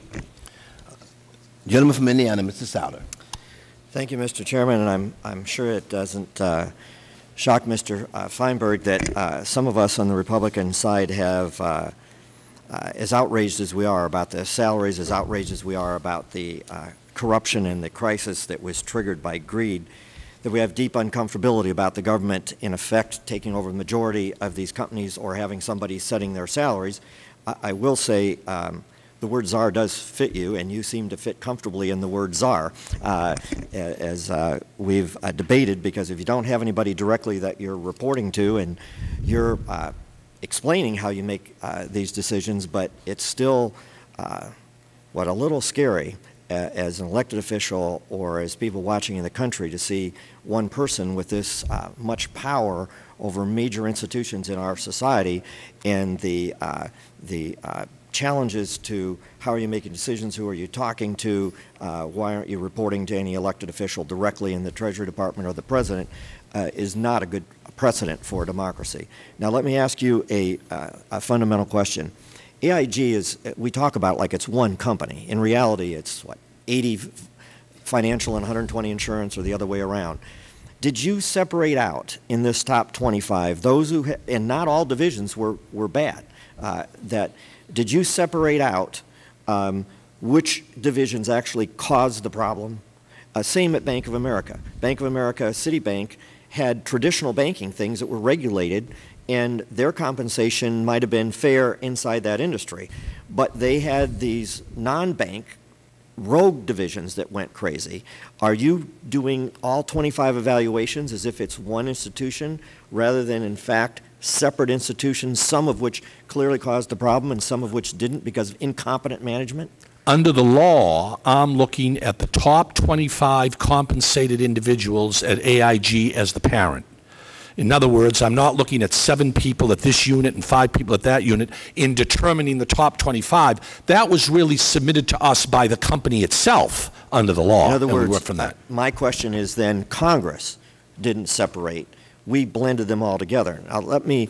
Gentleman from Indiana, Mr. Souder. Thank you, Mr. Chairman, and I'm, I'm sure it doesn't uh, shock Mr. uh, Feinberg that uh, some of us on the Republican side have uh, uh, as outraged as we are about the salaries, as outraged as we are about the uh, corruption and the crisis that was triggered by greed, that we have deep uncomfortability about the government, in effect, taking over the majority of these companies or having somebody setting their salaries. I, I will say um, the word czar does fit you, and you seem to fit comfortably in the word czar, uh, as uh, we've uh, debated, because if you don't have anybody directly that you're reporting to and you're uh, explaining how you make uh, these decisions, but it's still, uh, what, a little scary as an elected official or as people watching in the country to see one person with this uh, much power over major institutions in our society and the, uh, the uh, challenges to how are you making decisions, who are you talking to, uh, why aren't you reporting to any elected official directly in the Treasury Department or the President, uh, is not a good precedent for democracy. Now, let me ask you a, uh, a fundamental question. AIG is, we talk about like it's one company. In reality, it's what, 80 financial and 120 insurance, or the other way around. Did you separate out in this top 25 those who, and not all divisions were, were bad, uh, that, did you separate out um, which divisions actually caused the problem? Uh, same at Bank of America. Bank of America, Citibank had traditional banking things that were regulated, and their compensation might have been fair inside that industry. But they had these non bank rogue divisions that went crazy. Are you doing all 25 evaluations as if it's one institution rather than, in fact, separate institutions, some of which clearly caused the problem and some of which didn't because of incompetent management? Under the law, I'm looking at the top 25 compensated individuals at AIG as the parent. In other words, I'm not looking at seven people at this unit and five people at that unit in determining the top 25. That was really submitted to us by the company itself under the law. In other and we words, from that. uh, my question is then Congress didn't separate. We blended them all together. Now, let me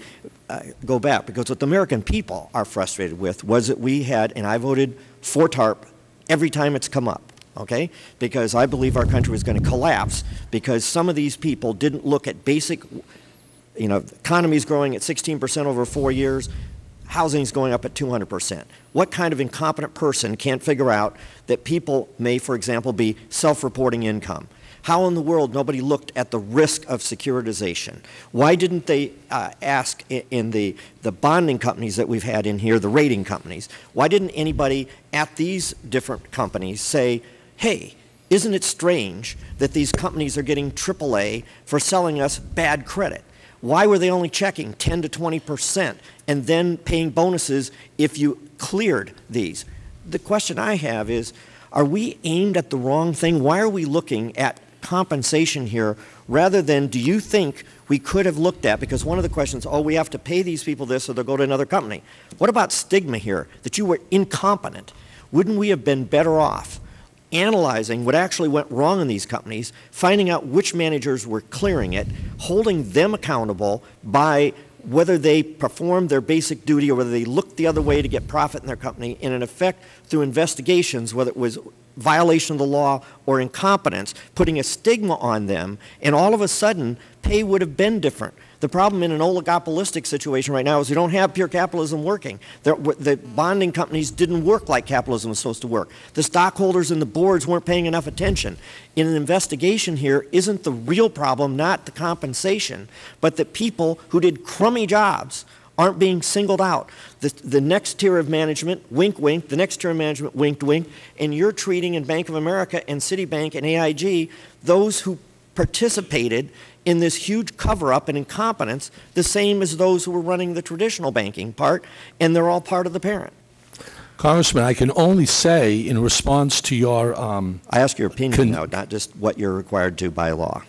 uh, go back because what the American people are frustrated with was that we had, and I voted for TARP every time it's come up, okay? Because I believe our country was going to collapse because some of these people didn't look at basic, you know, economy's growing at 16% over four years, housing's going up at 200%. What kind of incompetent person can't figure out that people may, for example, be self-reporting income? How in the world nobody looked at the risk of securitization? Why didn't they uh, ask in the, the bonding companies that we've had in here, the rating companies, why didn't anybody at these different companies say, hey, isn't it strange that these companies are getting AAA for selling us bad credit? Why were they only checking 10 to 20 percent and then paying bonuses if you cleared these? The question I have is, are we aimed at the wrong thing? Why are we looking at compensation here rather than do you think we could have looked at? Because one of the questions, oh, we have to pay these people this or they'll go to another company. What about stigma here, that you were incompetent? Wouldn't we have been better off analyzing what actually went wrong in these companies, finding out which managers were clearing it, holding them accountable by whether they performed their basic duty or whether they looked the other way to get profit in their company, and in effect, through investigations, whether it was violation of the law or incompetence, putting a stigma on them, and all of a sudden, pay would have been different. The problem in an oligopolistic situation right now is we don't have pure capitalism working. The, bonding companies didn't work like capitalism was supposed to work. The stockholders and the boards weren't paying enough attention. In an investigation here, isn't the real problem not the compensation, but that people who did crummy jobs aren't being singled out. The, the next tier of management, wink, wink, the next tier of management, wink, wink, and you're treating in Bank of America and Citibank and AIG those who participated in this huge cover up and incompetence the same as those who were running the traditional banking part, and they're all part of the parent. Congressman, I can only say in response to your um, I ask your opinion now, not just what you're required to by law.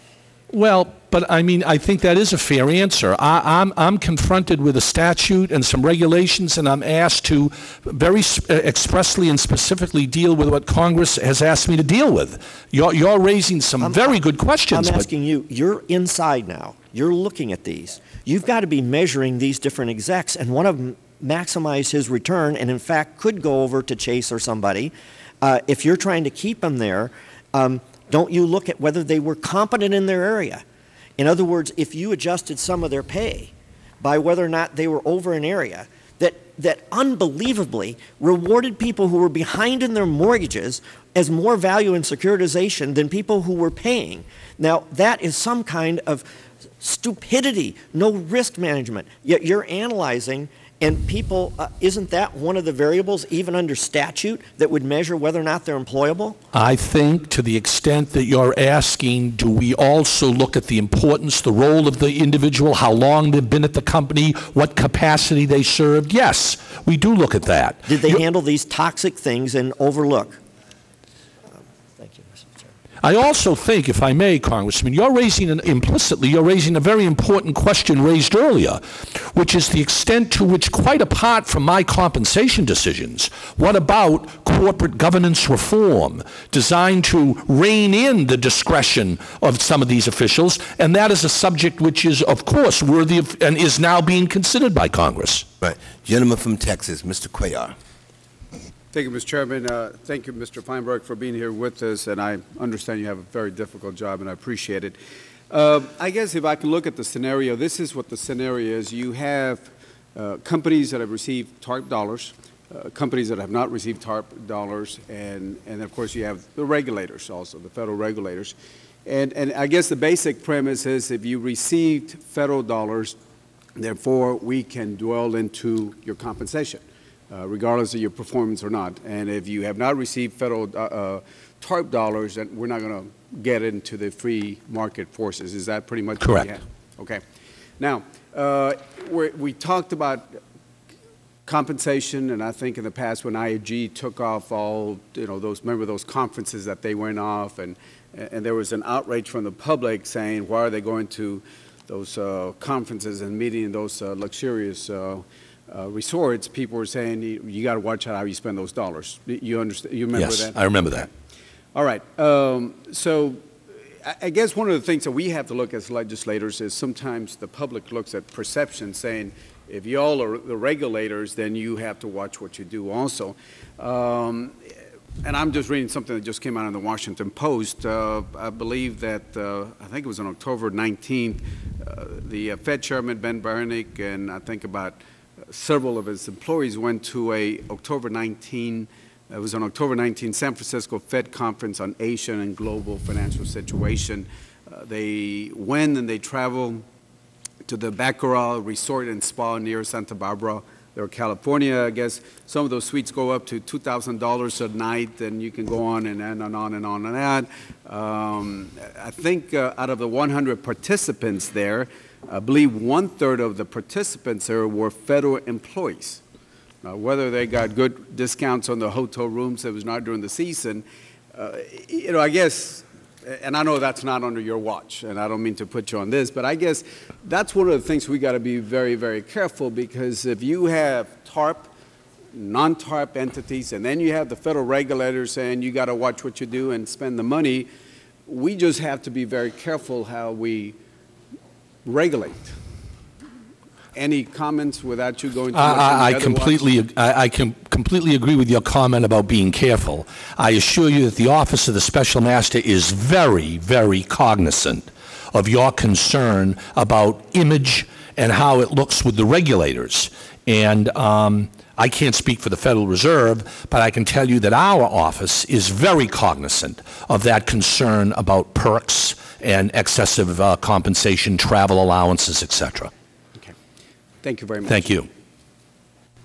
Well, but I mean, I think that is a fair answer. I, I'm, I'm confronted with a statute and some regulations, and I'm asked to very uh, expressly and specifically deal with what Congress has asked me to deal with. You're, you're raising some I'm- very good questions. I'm asking you, you're inside now. You're looking at these. You've got to be measuring these different execs, and one of them maximize his return and, in fact, could go over to Chase or somebody. Uh, if you're trying to keep him there, um, don't you look at whether they were competent in their area? In other words, if you adjusted some of their pay by whether or not they were over an area, that, that unbelievably rewarded people who were behind in their mortgages as more value in securitization than people who were paying. Now, that is some kind of stupidity, no risk management. Yet you're analyzing, and people, uh, isn't that one of the variables, even under statute, that would measure whether or not they're employable? I think to the extent that you're asking, do we also look at the importance, the role of the individual, how long they've been at the company, what capacity they served? Yes, we do look at that. Did they You- handle these toxic things and overlook? Um, Thank you, Mr. Chairman. I also think, if I may, Congressman, you're raising, an, implicitly, you're raising a very important question raised earlier, which is the extent to which, quite apart from my compensation decisions, what about corporate governance reform designed to rein in the discretion of some of these officials? And that is a subject which is, of course, worthy of, and is now being considered by Congress. Right. Gentleman from Texas, Mr. Cuellar. Thank you, Mr. Chairman. Uh, Thank you, Mr. Feinberg, for being here with us, and I understand you have a very difficult job, and I appreciate it. Uh, I guess if I can look at the scenario, this is what the scenario is. You have uh, companies that have received TARP dollars, uh, companies that have not received TARP dollars, and, and of course, you have the regulators also, the federal regulators. And, and I guess the basic premise is if you received federal dollars, therefore, we can dwell into your compensation uh, regardless of your performance or not. And if you have not received federal uh, uh, TARP dollars, then we're not going to get into the free market forces. Is that pretty much Correct. Okay. Now, uh, we talked about compensation, and I think in the past when IAG took off all, you know, those, remember those conferences that they went off, and, and there was an outrage from the public saying, why are they going to those uh, conferences and meeting in those uh, luxurious uh, uh, resorts? People were saying, you, got to watch out how you spend those dollars. You understand? You remember yes, that? I remember that. All right. Um, so I, I guess one of the things that we have to look as legislators is sometimes the public looks at perception, saying, if y'all are the regulators, then you have to watch what you do also. Um, and I'm just reading something that just came out in the Washington Post. Uh, I believe that, uh, I think it was on October 19th, uh, the uh, Fed Chairman Ben Bernanke and I think about several of his employees went to a October 19 it was on October 19, San Francisco Fed Conference on Asian and Global Financial Situation. Uh, they went and they traveled to the Bacara Resort and Spa near Santa Barbara, there, California. I guess some of those suites go up to $2,000 a night, and you can go on and, on and on and on and on. Um, I think uh, out of the 100 participants there, I believe one-third of the participants there were federal employees. Now, whether they got good discounts on the hotel rooms, it was not during the season. Uh, you know, I guess, and I know that's not under your watch, and I don't mean to put you on this, but I guess that's one of the things we got to be very, very careful because if you have TARP, non-TARP entities, and then you have the federal regulators saying you got to watch what you do and spend the money, we just have to be very careful how we regulate. Any comments without you going too much I, I completely, I, I can completely agree with your comment about being careful. I assure you that the Office of the Special Master is very, very cognizant of your concern about image and how it looks with the regulators. And um, I can't speak for the Federal Reserve, but I can tell you that our office is very cognizant of that concern about perks and excessive uh, compensation, travel allowances, et cetera. Thank you very much. Thank you.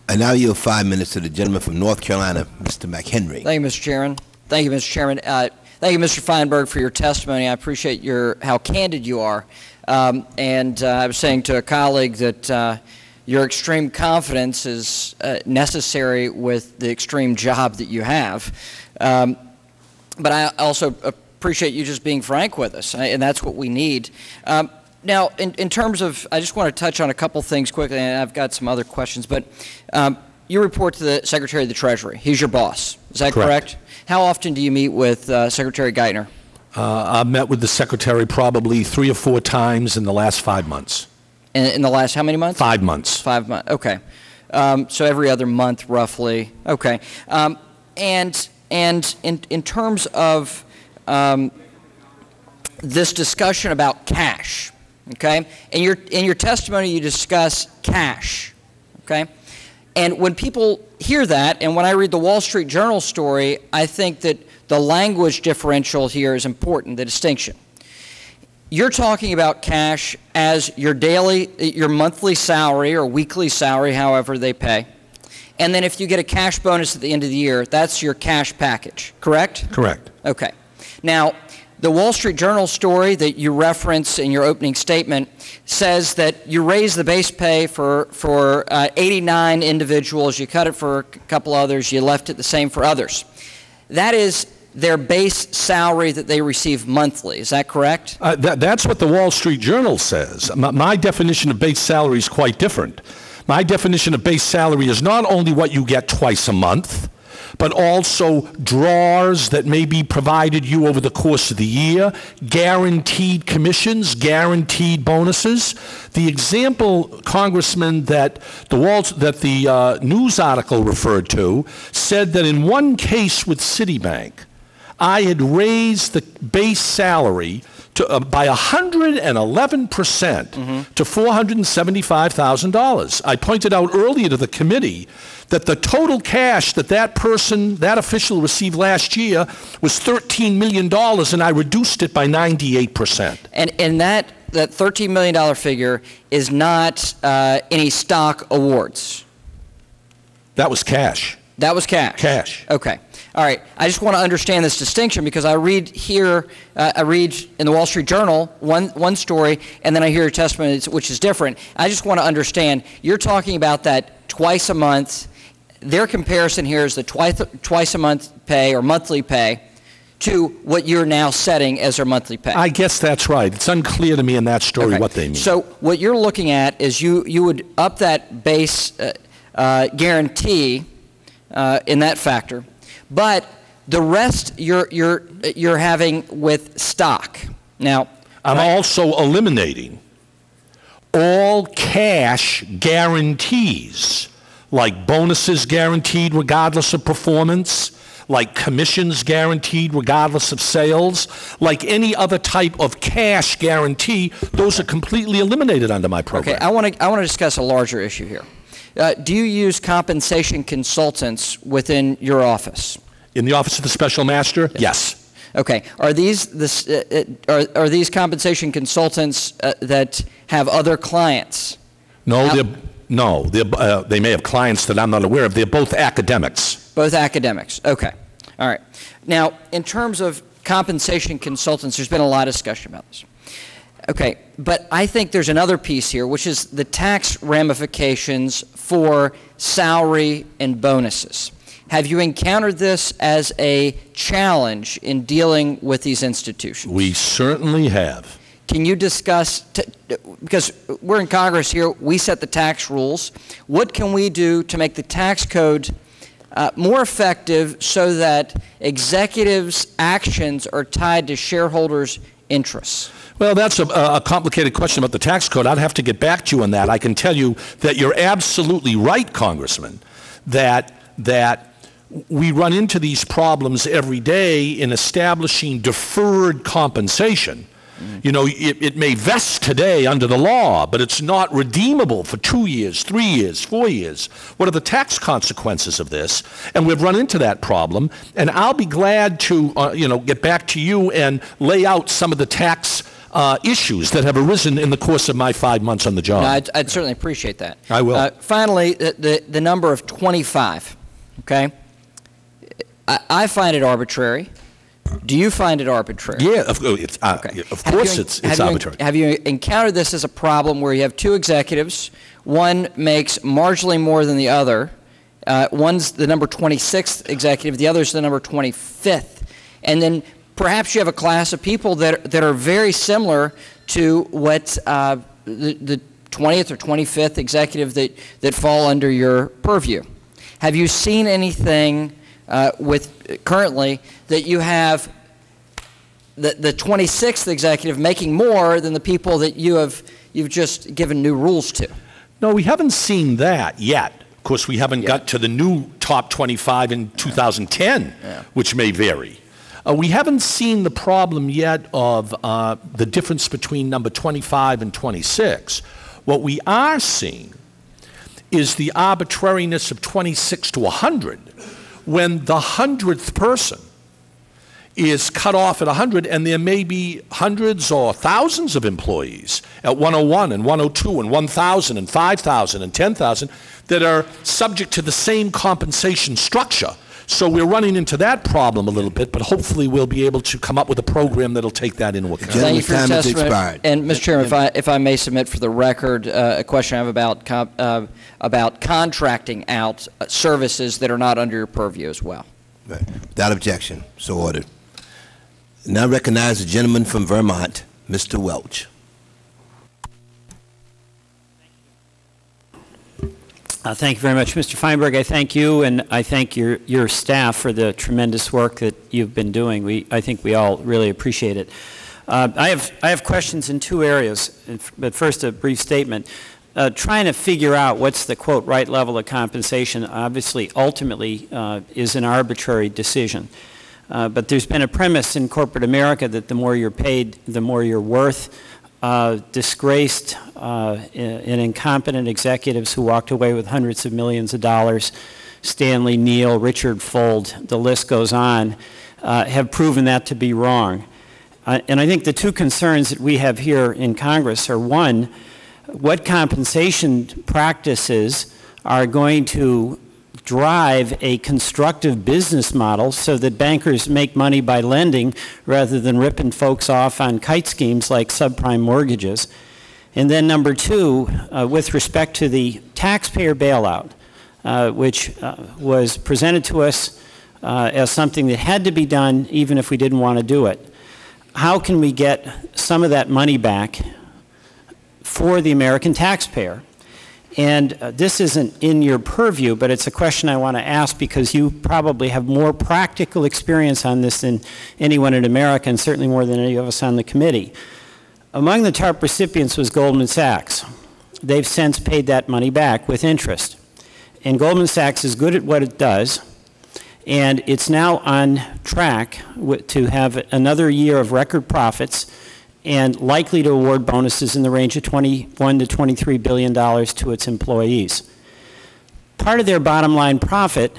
And now you have five minutes to the gentleman from North Carolina, Mr. McHenry. Thank you, Mr. Chairman. Thank you, Mr. Chairman. Uh, thank you, Mr. Feinberg, for your testimony. I appreciate your how candid you are. Um, and uh, I was saying to a colleague that uh, your extreme confidence is uh, necessary with the extreme job that you have. Um, but I also appreciate you just being frank with us, and that's what we need. Um, now, in, in terms of, I just want to touch on a couple things quickly, and I've got some other questions, but um, you report to the Secretary of the Treasury. He's your boss. Is that Correct. correct? How often do you meet with uh, Secretary Geithner? Uh, I've met with the Secretary probably three or four times in the last five months. In, in the last how many months? Five months. Five months. Okay. Um, so every other month, roughly. Okay. Um, and and in in terms of um, this discussion about cash, okay? In your in your testimony, you discuss cash, okay? And when people hear that, and when I read the Wall Street Journal story, I think that the language differential here is important, the distinction. You're talking about cash as your daily, your monthly salary or weekly salary, however they pay. And then if you get a cash bonus at the end of the year, that's your cash package, correct? Correct. Okay. Now, the Wall Street Journal story that you reference in your opening statement says that you raise the base pay for, for uh, 89 individuals, you cut it for a couple others, you left it the same for others. That is their base salary that they receive monthly. Is that correct? Uh, that, that's what the Wall Street Journal says. My, my definition of base salary is quite different. My definition of base salary is not only what you get twice a month, but also drawers that may be provided you over the course of the year, guaranteed commissions, guaranteed bonuses. The example, Congressman, that the Wall, that the uh, news article referred to said that in one case with Citibank, I had raised the base salary to, uh, by 111% to $475,000. I pointed out earlier to the committee that the total cash that that person, that official received last year was $13 million, and I reduced it by 98%. And, and that, that $13 million figure is not uh, any stock awards. That was cash. That was cash. Cash. Okay. All right. I just want to understand this distinction because I read here, uh, I read in the Wall Street Journal one, one story, and then I hear a testimony which is different. I just want to understand. You're talking about that twice a month. Their comparison here is the twice, twice a month pay or monthly pay to what you're now setting as their monthly pay. I guess that's right. It's unclear to me in that story Okay. what they mean. So what you're looking at is you, you would up that base uh, uh, guarantee uh, in that factor, but the rest you're, you're, you're having with stock. Now, I'm right? also eliminating all cash guarantees, like bonuses guaranteed regardless of performance, like commissions guaranteed regardless of sales, like any other type of cash guarantee, those are completely eliminated under my program. Okay, I want to I want to discuss a larger issue here. Uh, do you use compensation consultants within your office? In the Office of the Special Master? Yes. Okay, are these this uh, uh, are, are these compensation consultants uh, that have other clients? No, How- they're, no, they're, uh, they may have clients that I'm not aware of. They're both academics. Both academics. Okay. All right. Now, in terms of compensation consultants, there's been a lot of discussion about this. Okay, but I think there's another piece here, which is the tax ramifications for salary and bonuses. Have you encountered this as a challenge in dealing with these institutions? We certainly have. Can you discuss, t- because we're in Congress here, we set the tax rules. What can we do to make the tax code uh, more effective so that executives' actions are tied to shareholders' interests? Well, that's a, a complicated question about the tax code. I'd have to get back to you on that. I can tell you that you're absolutely right, Congressman, that, that we run into these problems every day in establishing deferred compensation. You know, it, it may vest today under the law, but it's not redeemable for two years, three years, four years. What are the tax consequences of this? And we've run into that problem. And I'll be glad to, uh, you know, get back to you and lay out some of the tax uh, issues that have arisen in the course of my five months on the job. I'd, I'd certainly appreciate that. I will. Uh, finally, the, the, the number of 25, okay? I, I find it arbitrary. Do you find it arbitrary? yeah, of, oh, it's, uh, Okay. of course you- it's, have it's you- arbitrary. Have you encountered this as a problem where you have two executives, one makes marginally more than the other, uh, one's the number 26th executive, the other's the number 25th, and then perhaps you have a class of people that, that are very similar to what uh, the, the 20th or 25th executive that, that fall under your purview. Have you seen anything uh, with currently that you have the, the 26th executive making more than the people that you have you've just given new rules to. No, we haven't seen that yet. Of course, we haven't got to the new top 25 in 2010, Yeah. which may vary. Uh, we haven't seen the problem yet of uh, the difference between number 25 and 26. What we are seeing is the arbitrariness of 26 to 100 when the hundredth person is cut off at 100 and there may be hundreds or thousands of employees at 101 and 102 and 1,000 and 5,000 and 10,000 that are subject to the same compensation structure. So we're running into that problem a little bit, but hopefully we'll be able to come up with a program that'll take that into account. Thank you for your time has testimony. expired. And, Mr. Chairman, if I, if I may submit for the record, uh, a question I have about, com- uh, about contracting out uh, services that are not under your purview as well. Right. Without objection, so ordered. Now recognize the gentleman from Vermont, Mr. Welch. Uh, Thank you very much, Mr. Feinberg. I thank you, and I thank your, your staff for the tremendous work that you've been doing. We, I think we all really appreciate it. Uh, I have, I have questions in two areas, but first a brief statement. Uh, Trying to figure out what's the, quote, "right level of compensation," obviously, ultimately, uh, is an arbitrary decision. Uh, But there's been a premise in corporate America that the more you're paid, the more you're worth uh, disgraced uh, and incompetent executives who walked away with hundreds of millions of dollars, Stanley O'Neal, Richard Fuld, the list goes on, uh, have proven that to be wrong. Uh, And I think the two concerns that we have here in Congress are, one, what compensation practices are going to drive a constructive business model so that bankers make money by lending rather than ripping folks off on kite schemes like subprime mortgages. And then number two, uh, with respect to the taxpayer bailout, uh, which uh, was presented to us uh, as something that had to be done even if we didn't want to do it. How can we get some of that money back for the American taxpayer? And uh, this isn't in your purview, but it's a question I want to ask because you probably have more practical experience on this than anyone in America, and certainly more than any of us on the committee. Among the TARP recipients was Goldman Sachs. They've since paid that money back with interest. And Goldman Sachs is good at what it does, and it's now on track to have another year of record profits and likely to award bonuses in the range of 21 to 23 billion dollars to its employees. Part of their bottom line profit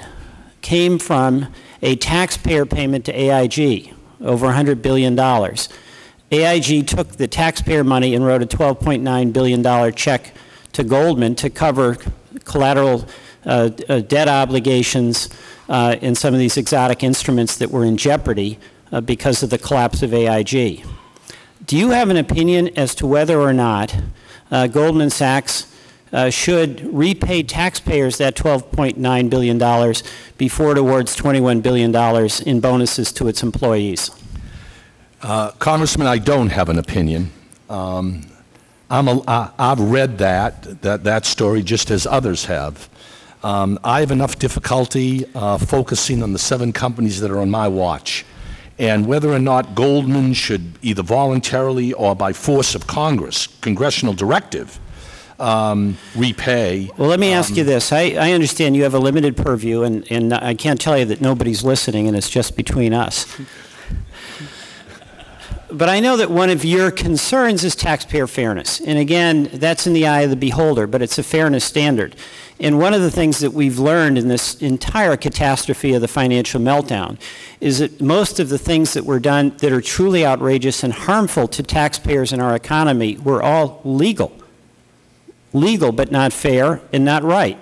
came from a taxpayer payment to AIG, over 100 billion dollars. AIG took the taxpayer money and wrote a 12.9 billion dollar check to Goldman to cover collateral uh, uh, debt obligations uh, and some of these exotic instruments that were in jeopardy uh, because of the collapse of AIG. Do you have an opinion as to whether or not uh, Goldman Sachs uh, should repay taxpayers that $12.9 billion before it awards $21 billion in bonuses to its employees? Uh, Congressman, I don't have an opinion. Um, I'm a, I, I've read that, that, that story just as others have. Um, I have enough difficulty uh, focusing on the seven companies that are on my watch. And whether or not Goldman should either voluntarily or by force of Congress, congressional directive, um, repay. Well, let me ask you this. I, I understand you have a limited purview, and, and I can't tell you that nobody's listening and it's just between us. But I know that one of your concerns is taxpayer fairness. And again, that's in the eye of the beholder, but it's a fairness standard. And one of the things that we've learned in this entire catastrophe of the financial meltdown is that most of the things that were done that are truly outrageous and harmful to taxpayers in our economy were all legal. Legal, but not fair and not right.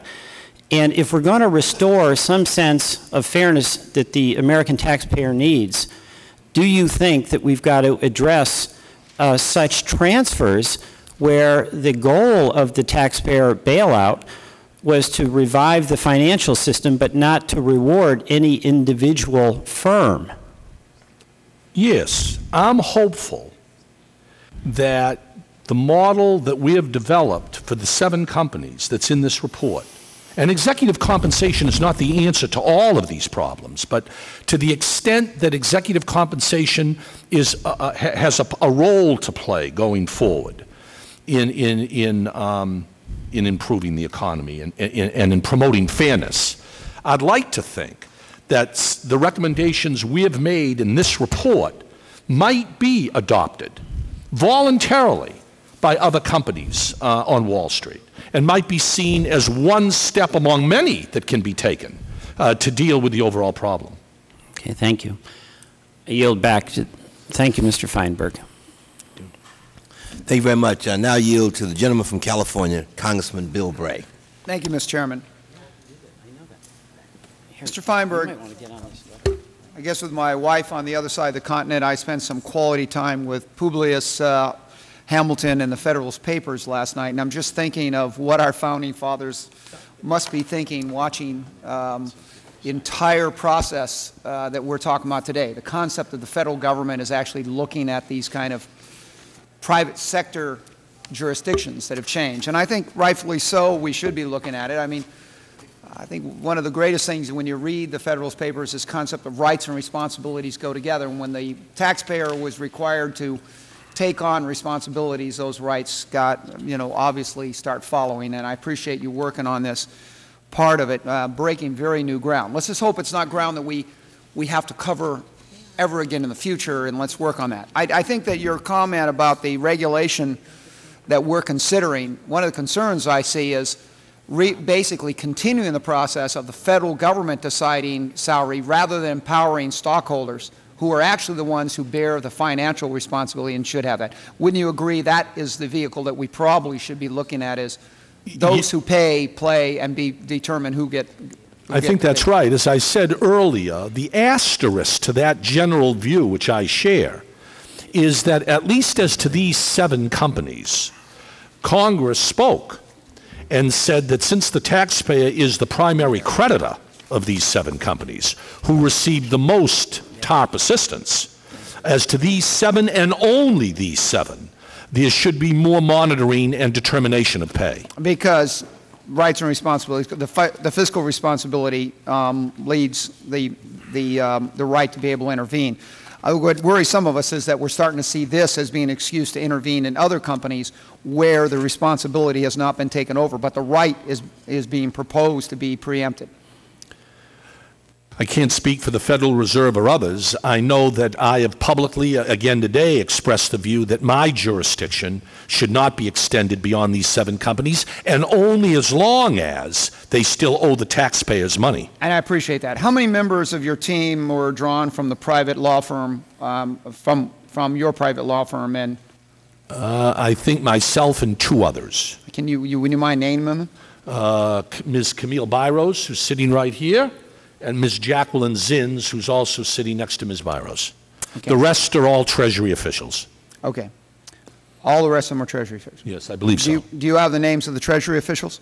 And if we're going to restore some sense of fairness that the American taxpayer needs, do you think that we've got to address uh, such transfers where the goal of the taxpayer bailout was to revive the financial system but not to reward any individual firm? Yes, I'm hopeful that the model that we have developed for the seven companies that's in this report, and executive compensation is not the answer to all of these problems, but to the extent that executive compensation is, uh, uh, ha- has a, a role to play going forward in, in, in, um, in improving the economy and, and, and in promoting fairness, I'd like to think that the recommendations we have made in this report might be adopted voluntarily by other companies uh, on Wall Street and might be seen as one step among many that can be taken uh, to deal with the overall problem. Okay, thank you. I yield back to, thank you, Mr. Feinberg. Thank you very much. I now yield to the gentleman from California, Congressman Bilbray. Thank you, Mr. Chairman. Mr. Feinberg, I guess with my wife on the other side of the continent, I spent some quality time with Publius uh, Hamilton and the Federalist Papers last night, and I'm just thinking of what our founding fathers must be thinking watching um, the entire process uh, that we're talking about today. The concept of the federal government is actually looking at these kind of private sector jurisdictions that have changed. And I think rightfully so, we should be looking at it. I mean, I think one of the greatest things when you read the Federalist Papers is concept of rights and responsibilities go together. And when the taxpayer was required to take on responsibilities, those rights got, you know, obviously start following. And I appreciate you working on this part of it, uh, breaking very new ground. Let's just hope it's not ground that we, we have to cover ever again in the future, and let's work on that. I, I think that your comment about the regulation that we're considering, one of the concerns I see is basically continuing the process of the federal government deciding salary rather than empowering stockholders who are actually the ones who bear the financial responsibility and should have that. Wouldn't you agree that is the vehicle that we probably should be looking at is those who pay, play, and be determine who get I think that's right. As I said earlier, the asterisk to that general view, which I share, is that at least as to these seven companies, Congress spoke and said that since the taxpayer is the primary creditor of these seven companies who received the most TARP assistance, as to these seven and only these seven, there should be more monitoring and determination of pay. because rights and responsibilities, the, fi- the fiscal responsibility um, leads the, the, um, the right to be able to intervene. Uh, what worries some of us is that we're starting to see this as being an excuse to intervene in other companies where the responsibility has not been taken over, but the right is, is being proposed to be preempted. I can't speak for the Federal Reserve or others. I know that I have publicly, uh, again today, expressed the view that my jurisdiction should not be extended beyond these seven companies, and only as long as they still owe the taxpayers money. And I appreciate that. How many members of your team were drawn from the private law firm, um, from, from your private law firm, and Uh, I think myself and two others. can you, you, would you mind naming them? Uh, Ms. Camille Biros, who's sitting right here, and Ms. Jacqueline Zins, who's also sitting next to Ms. Biros. Okay. The rest are all Treasury officials. Okay. All the rest of them are Treasury officials? Yes, I believe Do you, so. do you have the names of the Treasury officials?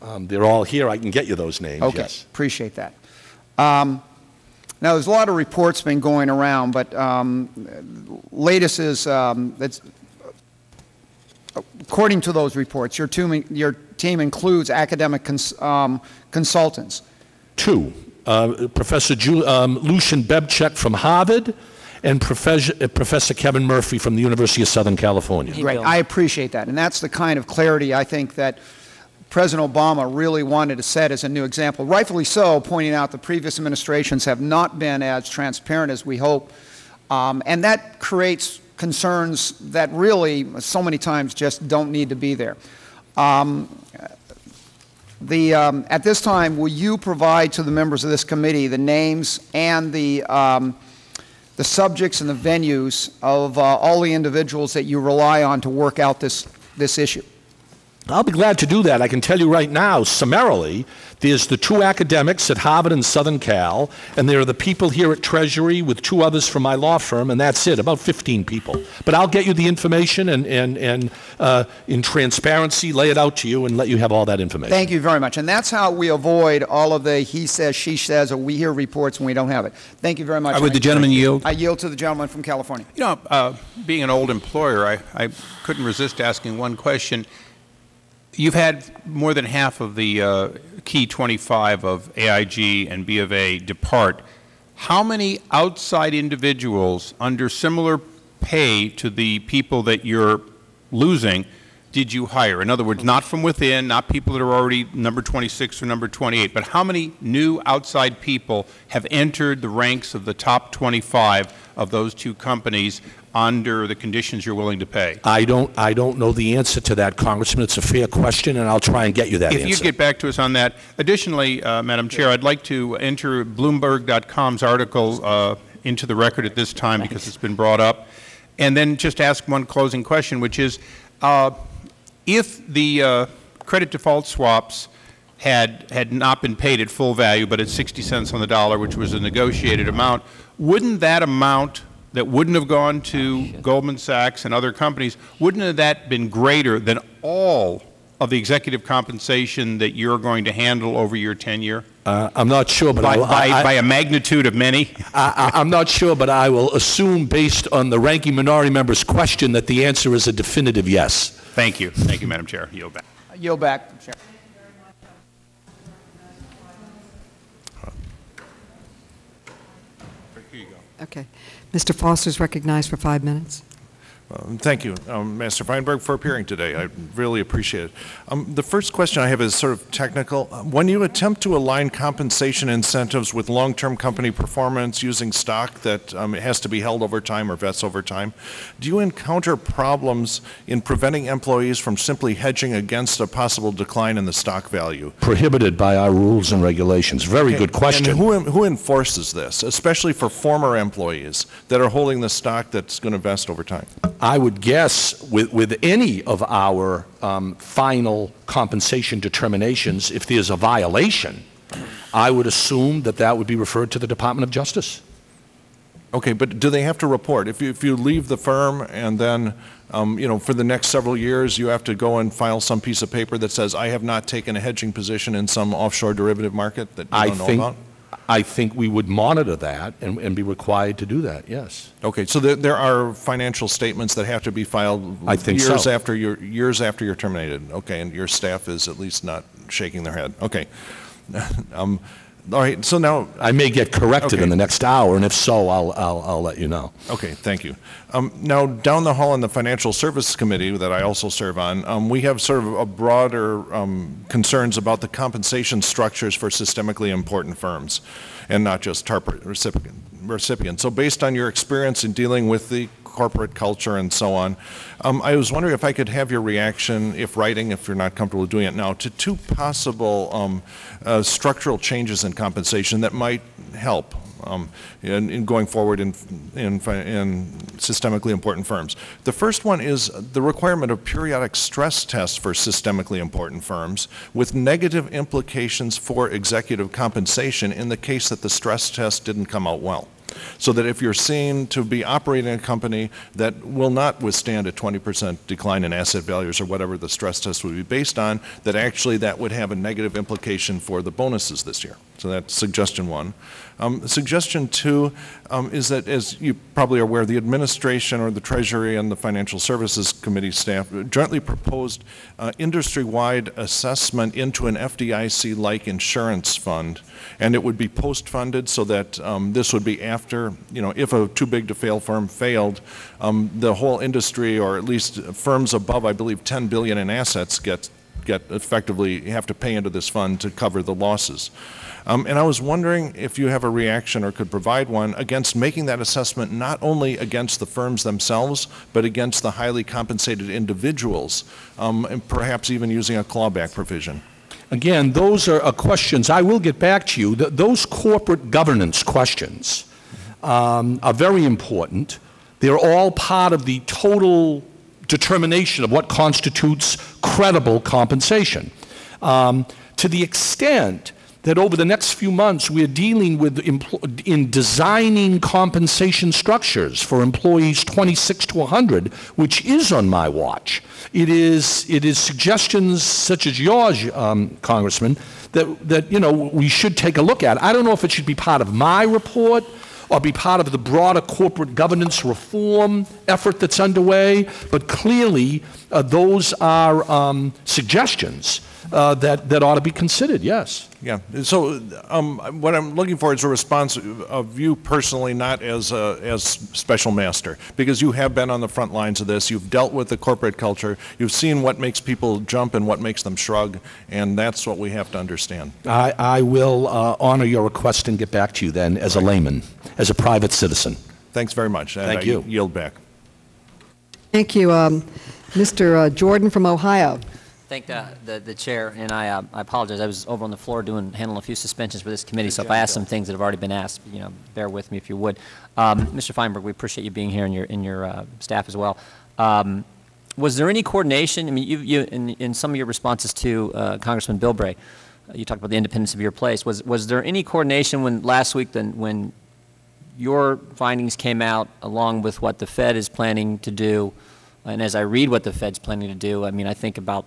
Um, They're all here. I can get you those names, Okay, yes. appreciate that. Um, Now, there's a lot of reports been going around, but um, latest is, um, that's, according to those reports, your team, your team includes academic cons- um, consultants. Two, uh, Professor Ju- um, Lucian Bebchuk from Harvard and Professor, uh, Professor Kevin Murphy from the University of Southern California. Hey, Great, I appreciate that, and that's the kind of clarity I think that President Obama really wanted to set as a new example. Rightfully so, pointing out the previous administrations have not been as transparent as we hope, um, and that creates concerns that really, so many times, just don't need to be there. Um, the, um, at this time, will you provide to the members of this committee the names and the, um, the subjects and the venues of uh, all the individuals that you rely on to work out this, this issue? I'll be glad to do that. I can tell you right now, summarily, there's the two academics at Harvard and Southern Cal, and there are the people here at Treasury with two others from my law firm, and that's it, about 15 people. But I'll get you the information and, and, and uh, in transparency, lay it out to you and let you have all that information. Thank you very much. And that's how we avoid all of the he says, she says, or we hear reports and we don't have it. Thank you very much. Uh, would the gentleman yield? I yield to the gentleman from California. You know, uh, being an old employer, I, I couldn't resist asking one question. You've had more than half of the uh, key 25 of AIG and B of A depart. How many outside individuals under similar pay to the people that you're losing did you hire? In other words, not from within, not people that are already number 26 or number 28, but how many new outside people have entered the ranks of the top 25 of those two companies under the conditions you're willing to pay? I don't, I don't know the answer to that, Congressman. It's a fair question, and I'll try and get you that If answer. you get back to us on that. Additionally, uh, Madam Chair, I'd like to enter Bloomberg.com's article uh, into the record at this time because it's been brought up, and then just ask one closing question, which is, uh, if the uh, credit default swaps had, had not been paid at full value, but at 60 cents on the dollar, which was a negotiated amount, wouldn't that amount that wouldn't have gone to Goldman Sachs and other companies, wouldn't have that been greater than all of the executive compensation that you're going to handle over your tenure? Uh, I'm not sure, but By, by, I, by a magnitude of many? I, I, I'm not sure, but I will assume, based on the ranking minority member's question, that the answer is a definitive yes. Thank you. Thank you, Madam Chair. Yield back. Yield back, Chair. Okay. Mr. Foster is recognized for five minutes. Um, Thank you, um, Master Feinberg, for appearing today. I really appreciate it. Um, The first question I have is sort of technical. Uh, When you attempt to align compensation incentives with long-term company performance using stock that um, has to be held over time or vests over time, do you encounter problems in preventing employees from simply hedging against a possible decline in the stock value? Prohibited by our rules and regulations. Very good question. And who, who enforces this, especially for former employees that are holding the stock that's going to vest over time? I would guess with, with any of our um, final compensation determinations, if there's a violation, I would assume that that would be referred to the Department of Justice. Okay, but do they have to report? If you, if you leave the firm and then, um, you know, for the next several years, you have to go and file some piece of paper that says, I have not taken a hedging position in some offshore derivative market that you I don't know think, about? I think we would monitor that and, and be required to do that, yes. Okay, so there, there are financial statements that have to be filed I think years so. after you're, years after you're terminated. Okay, and your staff is at least not shaking their head. Okay. Um, all right, so now, I may get corrected Okay. in the next hour, and if so, I'll, I'll, I'll let you know. Okay, thank you. Um, Now, down the hall in the Financial Services Committee that I also serve on, um, we have sort of a broader um, concerns about the compensation structures for systemically important firms, and not just TARP recipient- recipients. So based on your experience in dealing with the corporate culture and so on, um, I was wondering if I could have your reaction, if writing, if you're not comfortable doing it now, to two possible um, uh, structural changes in compensation that might help um, in, in going forward in, in, in systemically important firms. The first one is the requirement of periodic stress tests for systemically important firms with negative implications for executive compensation in the case that the stress test didn't come out well. So that if you're seen to be operating a company that will not withstand a 20% decline in asset values or whatever the stress test would be based on, that actually that would have a negative implication for the bonuses this year. So that's suggestion one. Um, Suggestion two um, is that, as you probably are aware, the administration or the Treasury and the Financial Services Committee staff jointly proposed uh, industry-wide assessment into an FDIC-like insurance fund, and it would be post-funded so that um, this would be after, you know, if a too-big-to-fail firm failed, um, the whole industry, or at least firms above, I believe, 10 billion in assets get get effectively have to pay into this fund to cover the losses. Um, and I was wondering if you have a reaction or could provide one against making that assessment not only against the firms themselves, but against the highly compensated individuals, um, and perhaps even using a clawback provision. Again, those are uh, questions, I will get back to you. Th- Those corporate governance questions um, are very important. They're all part of the total determination of what constitutes credible compensation. Um, To the extent that over the next few months, we're dealing with, in designing compensation structures for employees 26 to 100, which is on my watch. It is, it is suggestions such as yours, um, Congressman, that, that, you know, we should take a look at. I don't know if it should be part of my report or be part of the broader corporate governance reform effort that's underway, but clearly, uh, those are um, suggestions uh, that, that ought to be considered, yes. Yeah, so um, what I'm looking for is a response of you personally, not as, a- as special master, because you have been on the front lines of this, you've dealt with the corporate culture, you've seen what makes people jump and what makes them shrug, and that's what we have to understand. I, I will uh, honor your request and get back to you then as a layman, as a private citizen. Thanks very much. and Thank I you. Yield back. Thank you. Um, Mr. uh, Jordan from Ohio. Thank the, the, the chair, and I, uh, I apologize. I was over on the floor doing, handling a few suspensions for this committee, so if I ask some things that have already been asked, you know, bear with me if you would. Um, Mr. Feinberg, we appreciate you being here and your, and your uh, staff as well. Um, was there any coordination? I mean, you, you, in, in some of your responses to uh, Congressman Bilbray, uh, you talked about the independence of your place. Was, was there any coordination when last week, then, when your findings came out along with what the Fed is planning to do? And as I read what the Fed's planning to do, I mean, I think about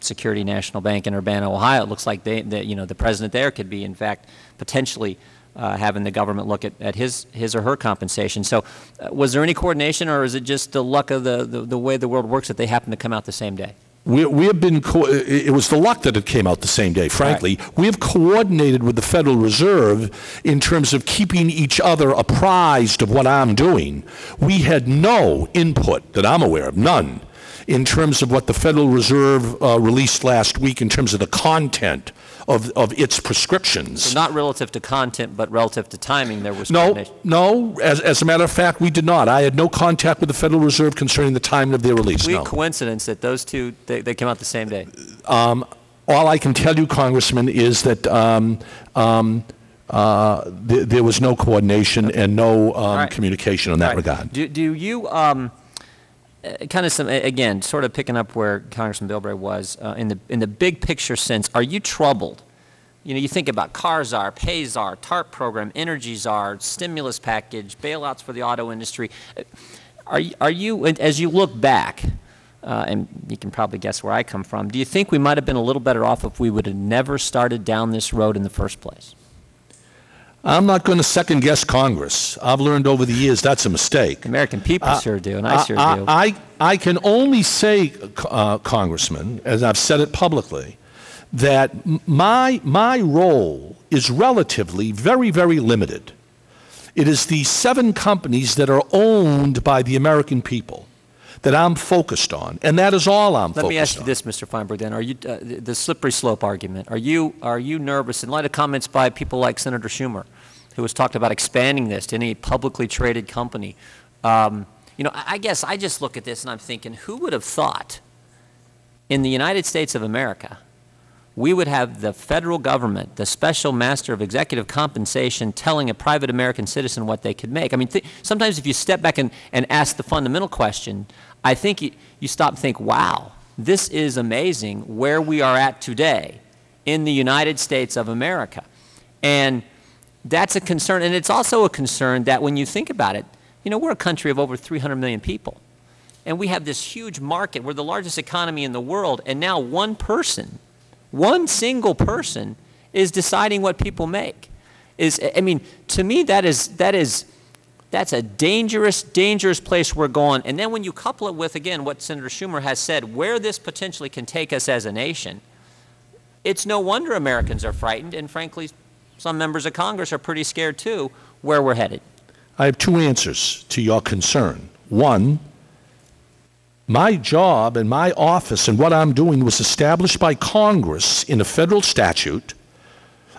Security National Bank in Urbana, Ohio. It looks like they, that, you know, the president there could be, in fact, potentially uh, having the government look at, at his, his or her compensation. So, uh, was there any coordination, or is it just the luck of the, the, the way the world works that they happen to come out the same day? We, we have been, co- it it was the luck that it came out the same day, frankly. We have coordinated with the Federal Reserve in terms of keeping each other apprised of what I'm doing. We had no input that I'm aware of, none, in terms of what the Federal Reserve uh, released last week in terms of the content of, of its prescriptions. So not relative to content, but relative to timing, there was No, no, as, as a matter of fact, we did not. I had no contact with the Federal Reserve concerning the timing of their release, Complete no. coincidence that those two, they, they came out the same day. Um, all I can tell you, Congressman, is that um, um, uh, th- there was no coordination and no um, right. communication in that right. regard. Do, do you, um, kind of some, again, sort of picking up where Congressman Bilbray was, uh, in the, in the big picture sense, are you troubled? You know, you think about Car Czar, PAYSAR, TARP program, Energy Czar, stimulus package, bailouts for the auto industry. Uh, Are, you- are you, as you look back, uh, and you can probably guess where I come from, do you think we might have been a little better off if we would have never started down this road in the first place? I'm not going to second guess Congress. I've learned over the years that's a mistake. American people Uh, sure do, and I sure do. I, I can only say, uh, Congressman, as I've said it publicly, that my, my role is relatively very, very limited. It is the seven companies that are owned by the American people that I'm focused on, and that is all I'm focused on. Let me ask you on. this, Mr. Feinberg, then. Are you, uh, the slippery slope argument, are you, are you nervous, in light of comments by people like Senator Schumer, who has talked about expanding this to any publicly traded company? Um, You know, I guess I just look at this and I'm thinking, who would have thought in the United States of America, we would have the federal government, the special master of executive compensation, telling a private American citizen what they could make. I mean, sometimes if you step back and, and ask the fundamental question, I think you, you stop and think, wow, this is amazing where we are at today in the United States of America. And that's a concern. And it's also a concern that when you think about it, you know, we're a country of over 300 million people. And we have this huge market. We're the largest economy in the world. And now one person, one single person, is deciding what people make. Is I mean, to me, that is that is that's a dangerous, dangerous place we're going. And then when you couple it with again what Senator Schumer has said, where this potentially can take us as a nation, it's no wonder Americans are frightened. And frankly, some members of Congress are pretty scared too, where we're headed. I have two answers to your concern. One, my job and my office and what I'm doing was established by Congress in a federal statute,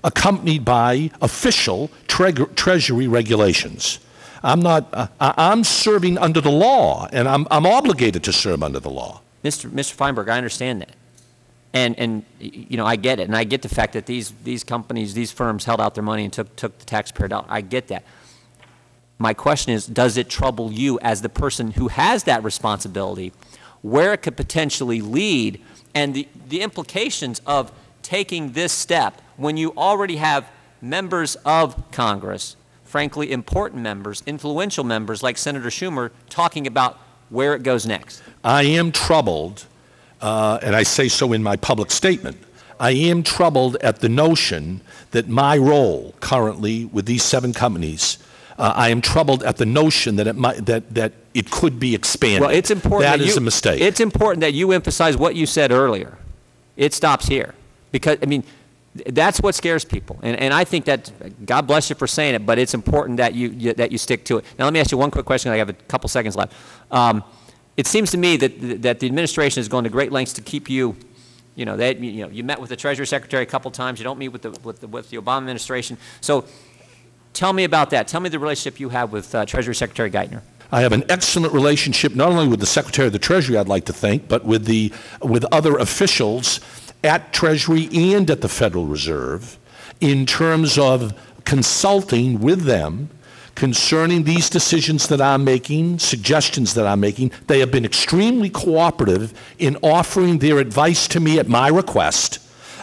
accompanied by official tre- Treasury regulations. I'm not, uh, I'm serving under the law, and I'm, I'm obligated to serve under the law. Mr. Mr. Feinberg, I understand that. And, and, you know, I get it. And I get the fact that these, these companies, these firms held out their money and took, took the taxpayer dollar. I get that. My question is, does it trouble you as the person who has that responsibility, where it could potentially lead, and the, the implications of taking this step when you already have members of Congress, frankly, important members, influential members like Senator Schumer, talking about where it goes next? I am troubled, uh, and I say so in my public statement. I am troubled at the notion that my role currently with these seven companies, uh, I am troubled at the notion that it might, that, that it could be expanded. Well, it's important That that is you- a mistake. It's important that you emphasize what you said earlier. It stops here. Because, I mean, that's what scares people. And, and I think that, God bless you for saying it, but it's important that you, you, that you stick to it. Now, let me ask you one quick question. I have a couple seconds left. Um, it seems to me that, that the administration is going to great lengths to keep you, you know, they, you know, you met with the Treasury Secretary a couple times. You don't meet with the, with the, with the Obama administration. So tell me about that. Tell me the relationship you have with uh, Treasury Secretary Geithner. I have an excellent relationship not only with the Secretary of the Treasury, I'd like to think, but with the with other officials at Treasury and at the Federal Reserve in terms of consulting with them concerning these decisions that I'm making, suggestions that I'm making. They have been extremely cooperative in offering their advice to me at my request.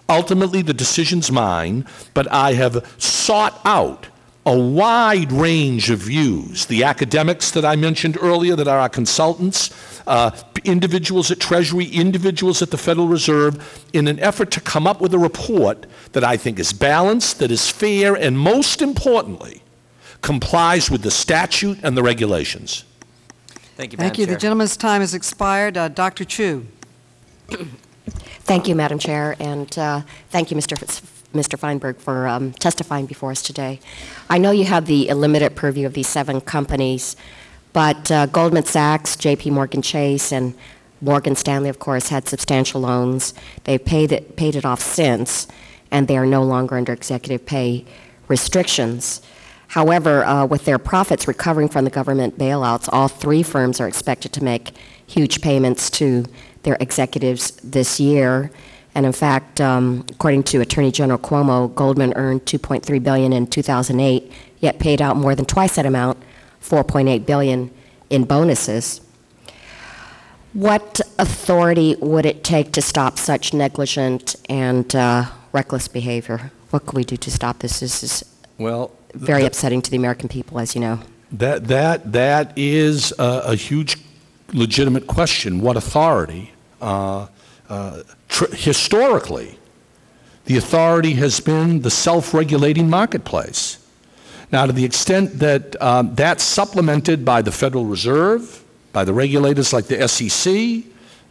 Ultimately, the decision's mine, but I have sought out a wide range of views. The academics that I mentioned earlier, that are our consultants, uh, individuals at Treasury, individuals at the Federal Reserve, in an effort to come up with a report that I think is balanced, that is fair, and most importantly, complies with the statute and the regulations. Thank you, Thank Madam you. The gentleman's time has expired. Uh, Dr. Chu. Thank you, Madam Chair, and uh, thank you, Mr. F- Mr. Feinberg, for um, testifying before us today. I know you have the limited purview of these seven companies, but uh, Goldman Sachs, J.P. Morgan Chase, and Morgan Stanley, of course, had substantial loans. They've paid it, paid it off since, and they are no longer under executive pay restrictions. However, uh, with their profits recovering from the government bailouts, all three firms are expected to make huge payments to their executives this year. And in fact, um, according to Attorney General Cuomo, Goldman earned 2.3 billion in 2008, yet paid out more than twice that amount, 4.8 billion in bonuses. What authority would it take to stop such negligent and uh, reckless behavior? What could we do to stop this? This is Well, very th- upsetting to the American people, as you know. That, that, that is a, a huge legitimate question. What authority? Uh, uh, historically, the authority has been the self-regulating marketplace. Now, to the extent that um, that's supplemented by the Federal Reserve, by the regulators like the SEC,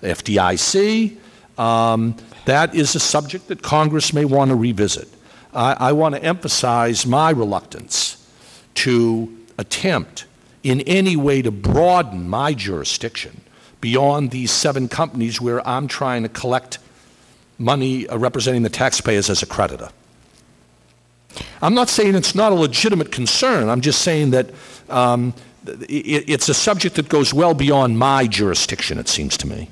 the FDIC, um, that is a subject that Congress may want to revisit. I, I want to emphasize my reluctance to attempt in any way to broaden my jurisdiction beyond these seven companies where I'm trying to collect money uh, representing the taxpayers as a creditor. I'm not saying it's not a legitimate concern. I'm just saying that um, it, it's a subject that goes well beyond my jurisdiction, it seems to me.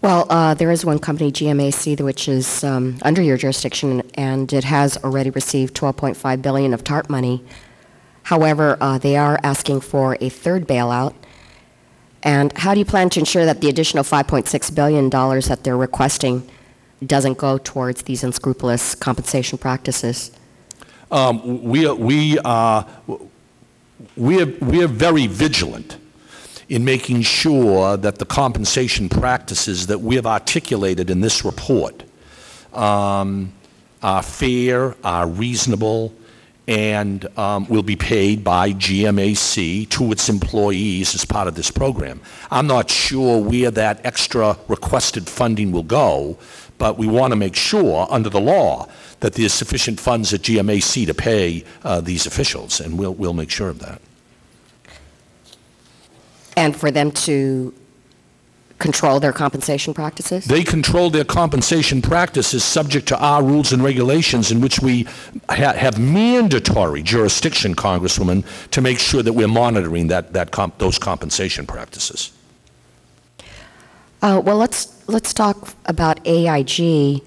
Well, uh, there is one company, GMAC, which is um, under your jurisdiction, and it has already received 12.5 billion of TARP money. However, uh, they are asking for a third bailout. And how do you plan to ensure that the additional 5.6 billion dollars that they're requesting doesn't go towards these unscrupulous compensation practices? Um, we, are, we, are, we, are, we are very vigilant in making sure that the compensation practices that we have articulated in this report um, are fair, are reasonable, and um, will be paid by GMAC to its employees as part of this program. I'm not sure where that extra requested funding will go, but we want to make sure, under the law, that there's sufficient funds at GMAC to pay uh, these officials, and we'll, we'll make sure of that. And for them to control their compensation practices? They control their compensation practices subject to our rules and regulations in which we ha- have mandatory jurisdiction, Congresswoman, to make sure that we're monitoring that, that comp- those compensation practices. Uh, well, let's let's talk about AIG.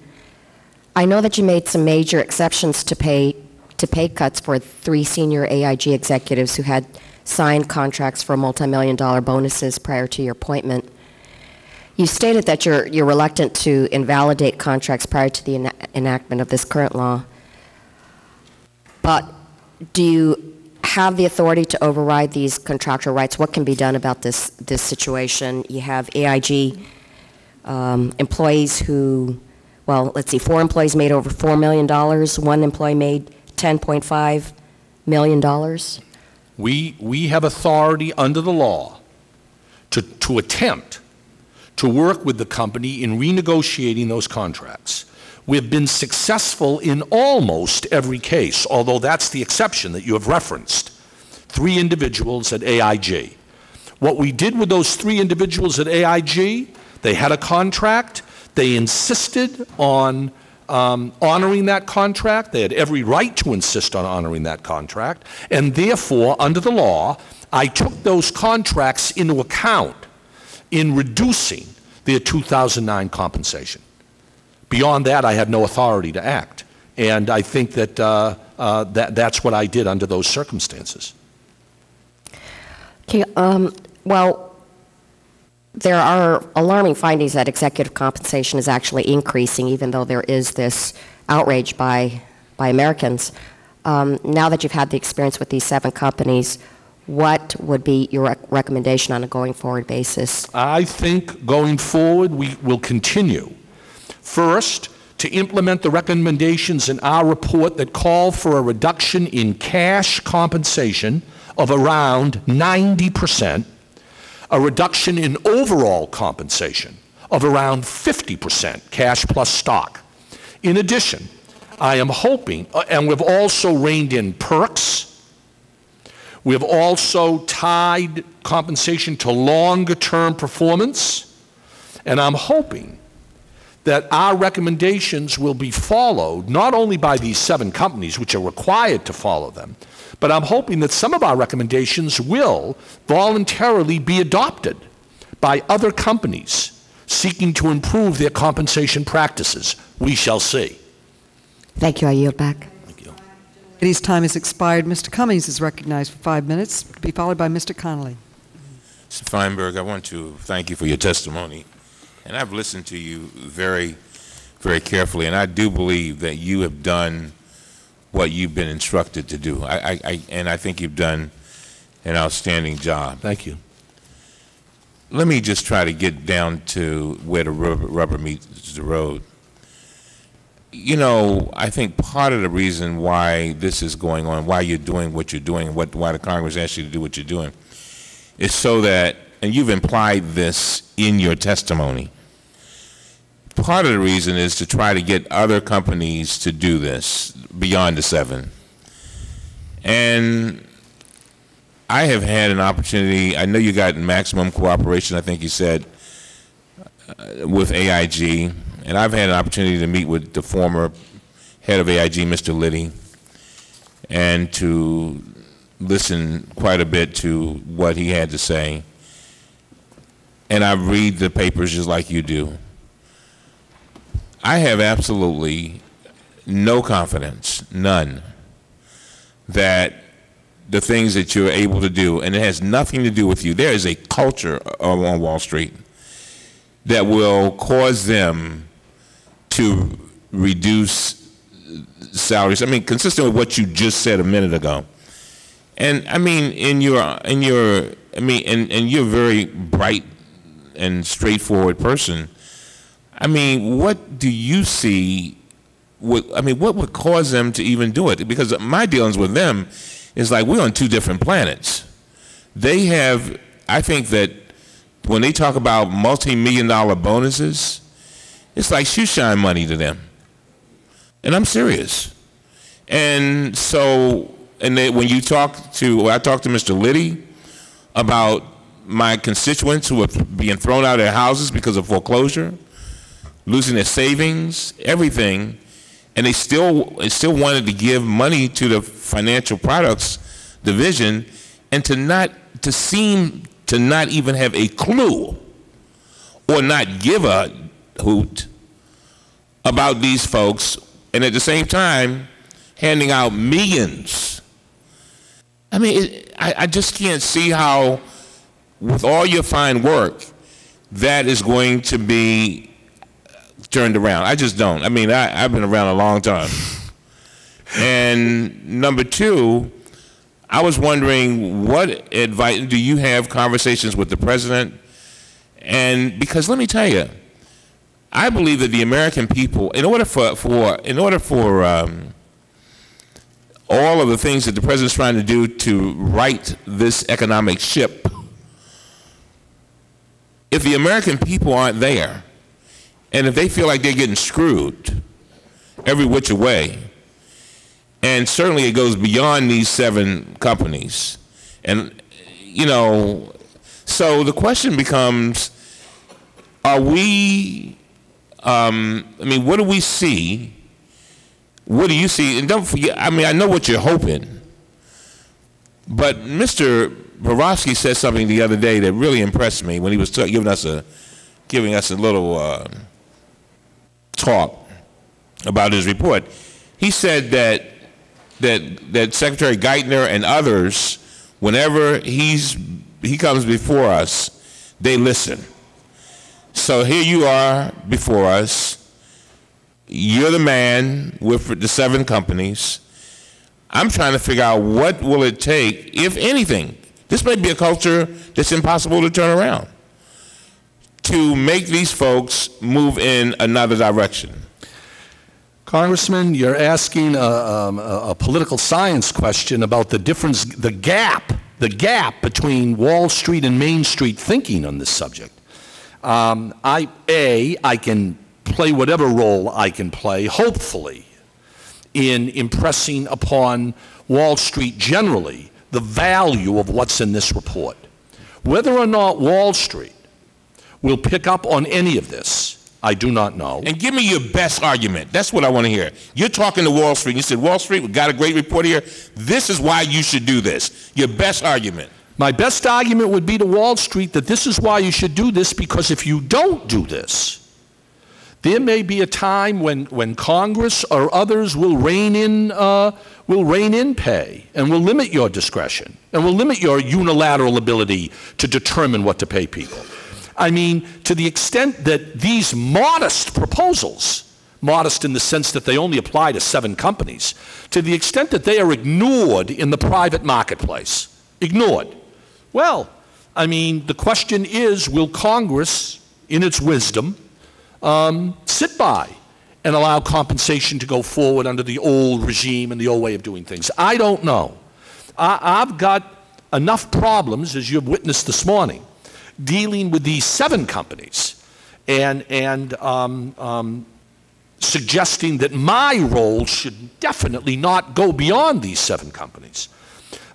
I know that you made some major exceptions to pay to pay cuts for three senior AIG executives who had signed contracts for multi-million dollar bonuses prior to your appointment. You stated that you're you're reluctant to invalidate contracts prior to the ena- enactment of this current law. But do you have the authority to override these contractual rights? What can be done about this this situation? You have AIG um, employees who, well, let's see, four employees made over four million dollars. One employee made ten point five million dollars. We, we have authority under the law to, to attempt to work with the company in renegotiating those contracts. We've been successful in almost every case, although that's the exception that you have referenced. Three individuals at AIG. What we did with those three individuals at AIG, they had a contract, they insisted on um, honoring that contract. They had every right to insist on honoring that contract. And therefore, under the law, I took those contracts into account in reducing their 2009 compensation. Beyond that, I had no authority to act. And I think that, uh, uh, that that's what I did under those circumstances. Okay, um, well, there are alarming findings that executive compensation is actually increasing, even though there is this outrage by, by Americans. Um, now that you've had the experience with these seven companies, what would be your rec- recommendation on a going forward basis? I think going forward, we will continue. First, to implement the recommendations in our report that call for a reduction in cash compensation of around 90%, a reduction in overall compensation of around 50%, cash plus stock. In addition, I am hoping, uh, and we've also reined in perks. We have also tied compensation to longer term performance. And I'm hoping that our recommendations will be followed not only by these seven companies, which are required to follow them, but I'm hoping that some of our recommendations will voluntarily be adopted by other companies seeking to improve their compensation practices. We shall see. Thank you. I yield back. Ladies' time has expired. Mr. Cummings is recognized for five minutes, to be followed by Mr. Connolly. Mr. Feinberg, I want to thank you for your testimony. And I've listened to you very, very carefully, and I do believe that you have done what you've been instructed to do. I, I, I, and I think you've done an outstanding job. Thank you. Let me just try to get down to where the rubber, rubber meets the road. You know, I think part of the reason why this is going on, why you're doing what you're doing, what, why the Congress asked you to do what you're doing, is so that, and you've implied this in your testimony, part of the reason is to try to get other companies to do this beyond the seven. And I have had an opportunity, I know you got maximum cooperation, I think you said, uh, with AIG, and I've had an opportunity to meet with the former head of AIG, Mr. Liddy, and to listen quite a bit to what he had to say. And I read the papers just like you do. I have absolutely no confidence, none, that the things that you're able to do, and it has nothing to do with you. There is a culture on Wall Street that will cause them to reduce salaries. I mean, consistent with what you just said a minute ago. And I mean, in your, in your, I mean, and, and you're a very bright and straightforward person. I mean, what do you see? What, I mean, what would cause them to even do it? Because my dealings with them is like we're on two different planets. They have, I think that when they talk about multi-million dollar bonuses, it's like shoe shine money to them. And I'm serious. And so, and they, when you talk to, I talked to Mr. Liddy about my constituents who are being thrown out of their houses because of foreclosure, losing their savings, everything, and they still they still wanted to give money to the financial products division, and to not to seem to not even have a clue or not give a hoot about these folks, and at the same time handing out millions. I mean, it, I, I just can't see how, with all your fine work, that is going to be turned around. I just don't. I mean, I, I've been around a long time. and number two, I was wondering what advice do you have conversations with the president? And because let me tell you, I believe that the American people, in order for, for in order for um, all of the things that the president's trying to do to right this economic ship, if the American people aren't there, and if they feel like they're getting screwed every which way, and certainly it goes beyond these seven companies, and you know, so the question becomes: Are we? Um, I mean, what do we see? What do you see? And don't forget. I mean, I know what you're hoping, but Mr. Barofsky said something the other day that really impressed me when he was giving us a giving us a little uh, talk about his report. He said that that that Secretary Geithner and others, whenever he's he comes before us, they listen. So here you are before us. You're the man with the seven companies. I'm trying to figure out what will it take, if anything. This may be a culture that's impossible to turn around to make these folks move in another direction. Congressman, you're asking a, um, a, a political science question about the difference, the gap, the gap between Wall Street and Main Street thinking on this subject. Um, I, A, I can play whatever role I can play, hopefully, in impressing upon Wall Street generally the value of what's in this report. Whether or not Wall Street will pick up on any of this, I do not know. And give me your best argument. That's what I want to hear. You're talking to Wall Street. You said, Wall Street, we got a great report here. This is why you should do this. Your best argument. My best argument would be to Wall Street that this is why you should do this because if you don't do this, there may be a time when, when Congress or others will rein in uh, will rein in pay and will limit your discretion and will limit your unilateral ability to determine what to pay people. I mean, to the extent that these modest proposals, modest in the sense that they only apply to seven companies, to the extent that they are ignored in the private marketplace, ignored. Well, I mean, the question is will Congress, in its wisdom, um, sit by and allow compensation to go forward under the old regime and the old way of doing things? I don't know. I, I've got enough problems, as you've witnessed this morning, dealing with these seven companies and, and um, um, suggesting that my role should definitely not go beyond these seven companies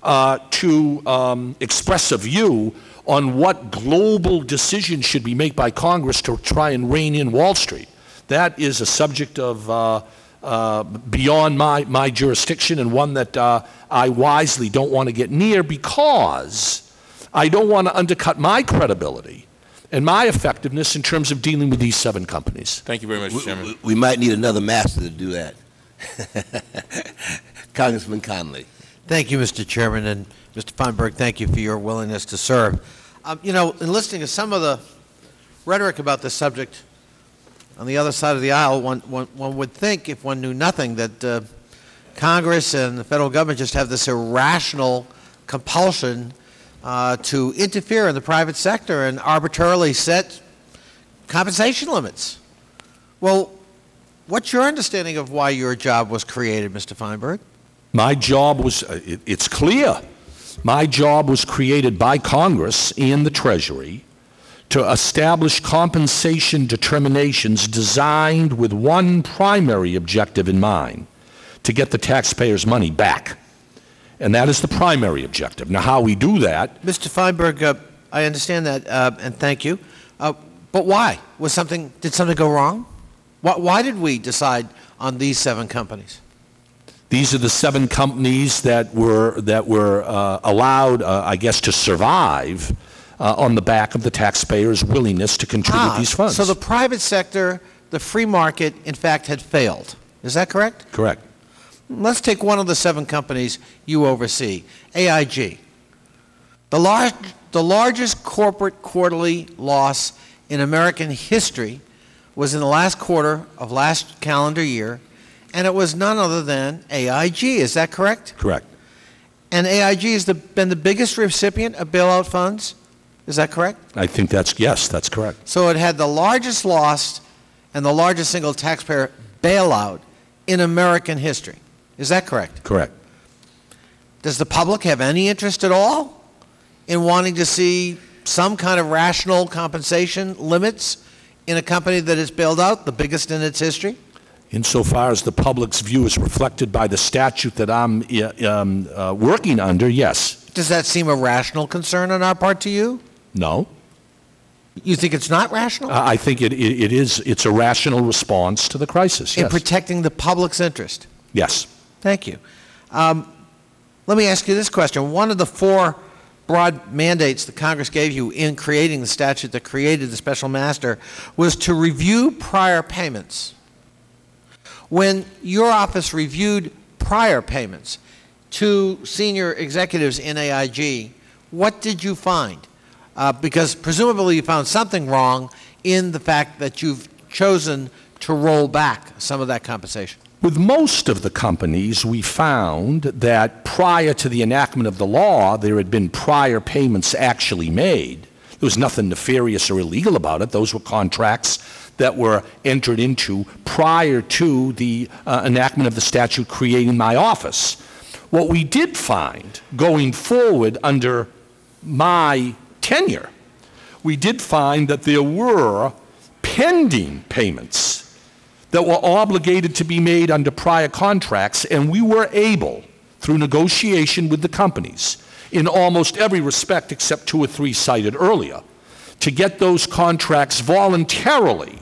uh, to um, express a view on what global decisions should be made by Congress to try and rein in Wall Street. That is a subject of uh, uh, beyond my, my jurisdiction and one that uh, I wisely don't want to get near because I don't want to undercut my credibility and my effectiveness in terms of dealing with these seven companies. Thank you very much, We- Chairman. We, we might need another master to do that. Congressman Connolly. Thank you, Mr. Chairman, and Mr. Feinberg, thank you for your willingness to serve. Um, you know, in listening to some of the rhetoric about this subject on the other side of the aisle, one, one, one would think, if one knew nothing, that uh, Congress and the federal government just have this irrational compulsion uh, to interfere in the private sector and arbitrarily set compensation limits. Well, what's your understanding of why your job was created, Mr. Feinberg? My job was, uh, clear, my job was created by Congress and the Treasury to establish compensation determinations designed with one primary objective in mind to get the taxpayers' money back. And that is the primary objective. Now, how we do that, Mr. Feinberg, uh, I understand that, uh, and thank you. Uh, but why? Was something, did something go wrong? Why, why did we decide on these seven companies? These are the seven companies that were, that were uh, allowed, uh, I guess, to survive uh, on the back of the taxpayers' willingness to contribute Ah, these funds. So the private sector, the free market, in fact, had failed. Is that correct? Correct. Let's take one of the seven companies you oversee, AIG. The, large, the largest corporate quarterly loss in American history was in the last quarter of last calendar year, and it was none other than AIG. Is that correct? Correct. And AIG has the, been the biggest recipient of bailout funds. Is that correct? I think that's, yes, that's correct. So it had the largest loss and the largest single taxpayer bailout in American history. Is that correct? Correct. Does the public have any interest at all in wanting to see some kind of rational compensation limits in a company that is bailed out, the biggest in its history? Insofar as the public's view is reflected by the statute that I'm uh, um, uh, working under, yes. Does that seem a rational concern on our part to you? No. You think it's not rational? I I think it, it, it is, it's a rational response to the crisis, In yes. protecting the public's interest? Yes. Thank you. Um, let me ask you this question. One of the four broad mandates that Congress gave you in creating the statute that created the special master was to review prior payments. When your office reviewed prior payments to senior executives in AIG, what did you find? Uh, because presumably you found something wrong in the fact that you've chosen to roll back some of that compensation. With most of the companies, we found that prior to the enactment of the law, there had been prior payments actually made. There was nothing nefarious or illegal about it. Those were contracts that were entered into prior to the uh, enactment of the statute creating my office. What we did find going forward under my tenure, we did find that there were pending payments that were obligated to be made under prior contracts, and we were able, through negotiation with the companies, in almost every respect except two or three cited earlier, to get those contracts voluntarily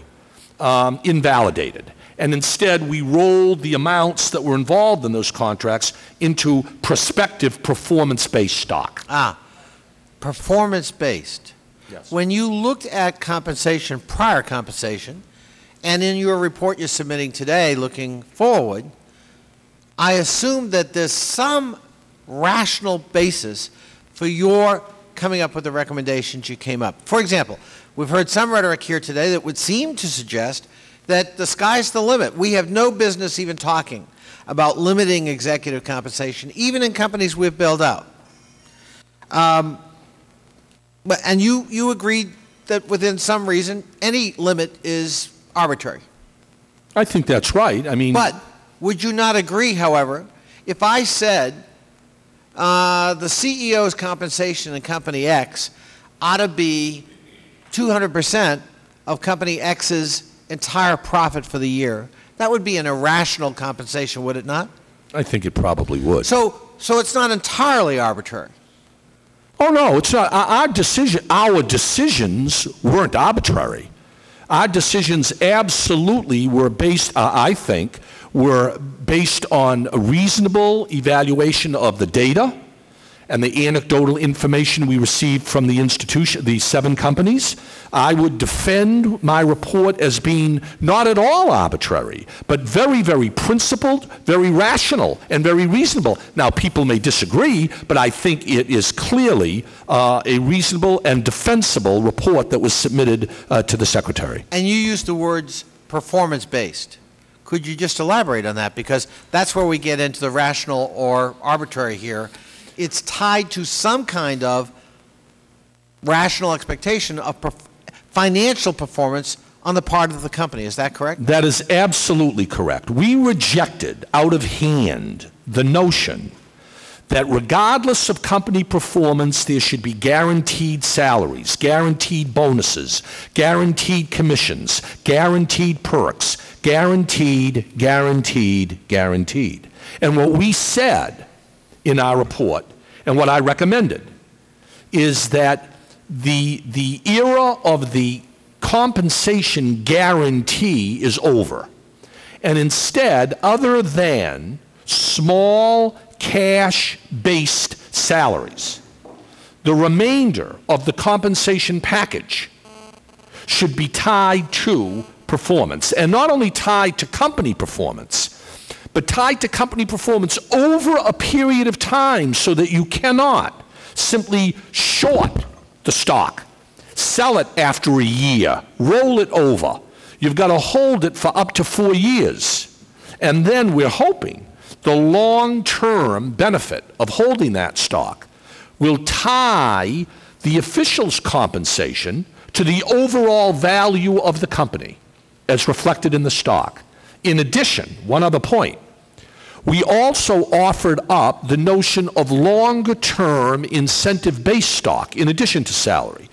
um, invalidated. And instead, we rolled the amounts that were involved in those contracts into prospective performance-based stock. Ah, performance-based. Yes. When you looked at compensation, prior compensation, and in your report you're submitting today, looking forward, I assume that there's some rational basis for your coming up with the recommendations you came up. For example, we've heard some rhetoric here today that would seem to suggest that the sky's the limit. We have no business even talking about limiting executive compensation, even in companies we've built out. Um, but, and you, you agreed that within some reason, any limit is arbitrary. I think that's right. I mean, But would you not agree, however, if I said uh, the CEO's compensation in Company X ought to be 200% of Company X's entire profit for the year, that would be an irrational compensation, would it not? I think it probably would. So, so it's not entirely arbitrary. Oh, no, it's not. Our our decision, our decisions weren't arbitrary. Our decisions absolutely were based, uh, I think, were based on a reasonable evaluation of the data and the anecdotal information we received from the institution, the seven companies. I would defend my report as being not at all arbitrary, but very, very principled, very rational, and very reasonable. Now, people may disagree, but I think it is clearly uh, a reasonable and defensible report that was submitted uh, to the Secretary. And you used the words performance-based. Could you just elaborate on that? Because that's where we get into the rational or arbitrary here. It's tied to some kind of rational expectation of perf- financial performance on the part of the company. Is that correct? That is absolutely correct. We rejected out of hand the notion that regardless of company performance, there should be guaranteed salaries, guaranteed bonuses, guaranteed commissions, guaranteed perks, guaranteed, guaranteed, guaranteed. And what we said in our report, and what I recommended, is that the, the era of the compensation guarantee is over. And instead, other than small cash-based salaries, the remainder of the compensation package should be tied to performance. And not only tied to company performance, but tied to company performance over a period of time so that you cannot simply short the stock, sell it after a year, roll it over. You've got to hold it for up to four years. And then we're hoping the long-term benefit of holding that stock will tie the official's compensation to the overall value of the company as reflected in the stock. In addition, one other point, we also offered up the notion of longer-term incentive-based stock in addition to salary.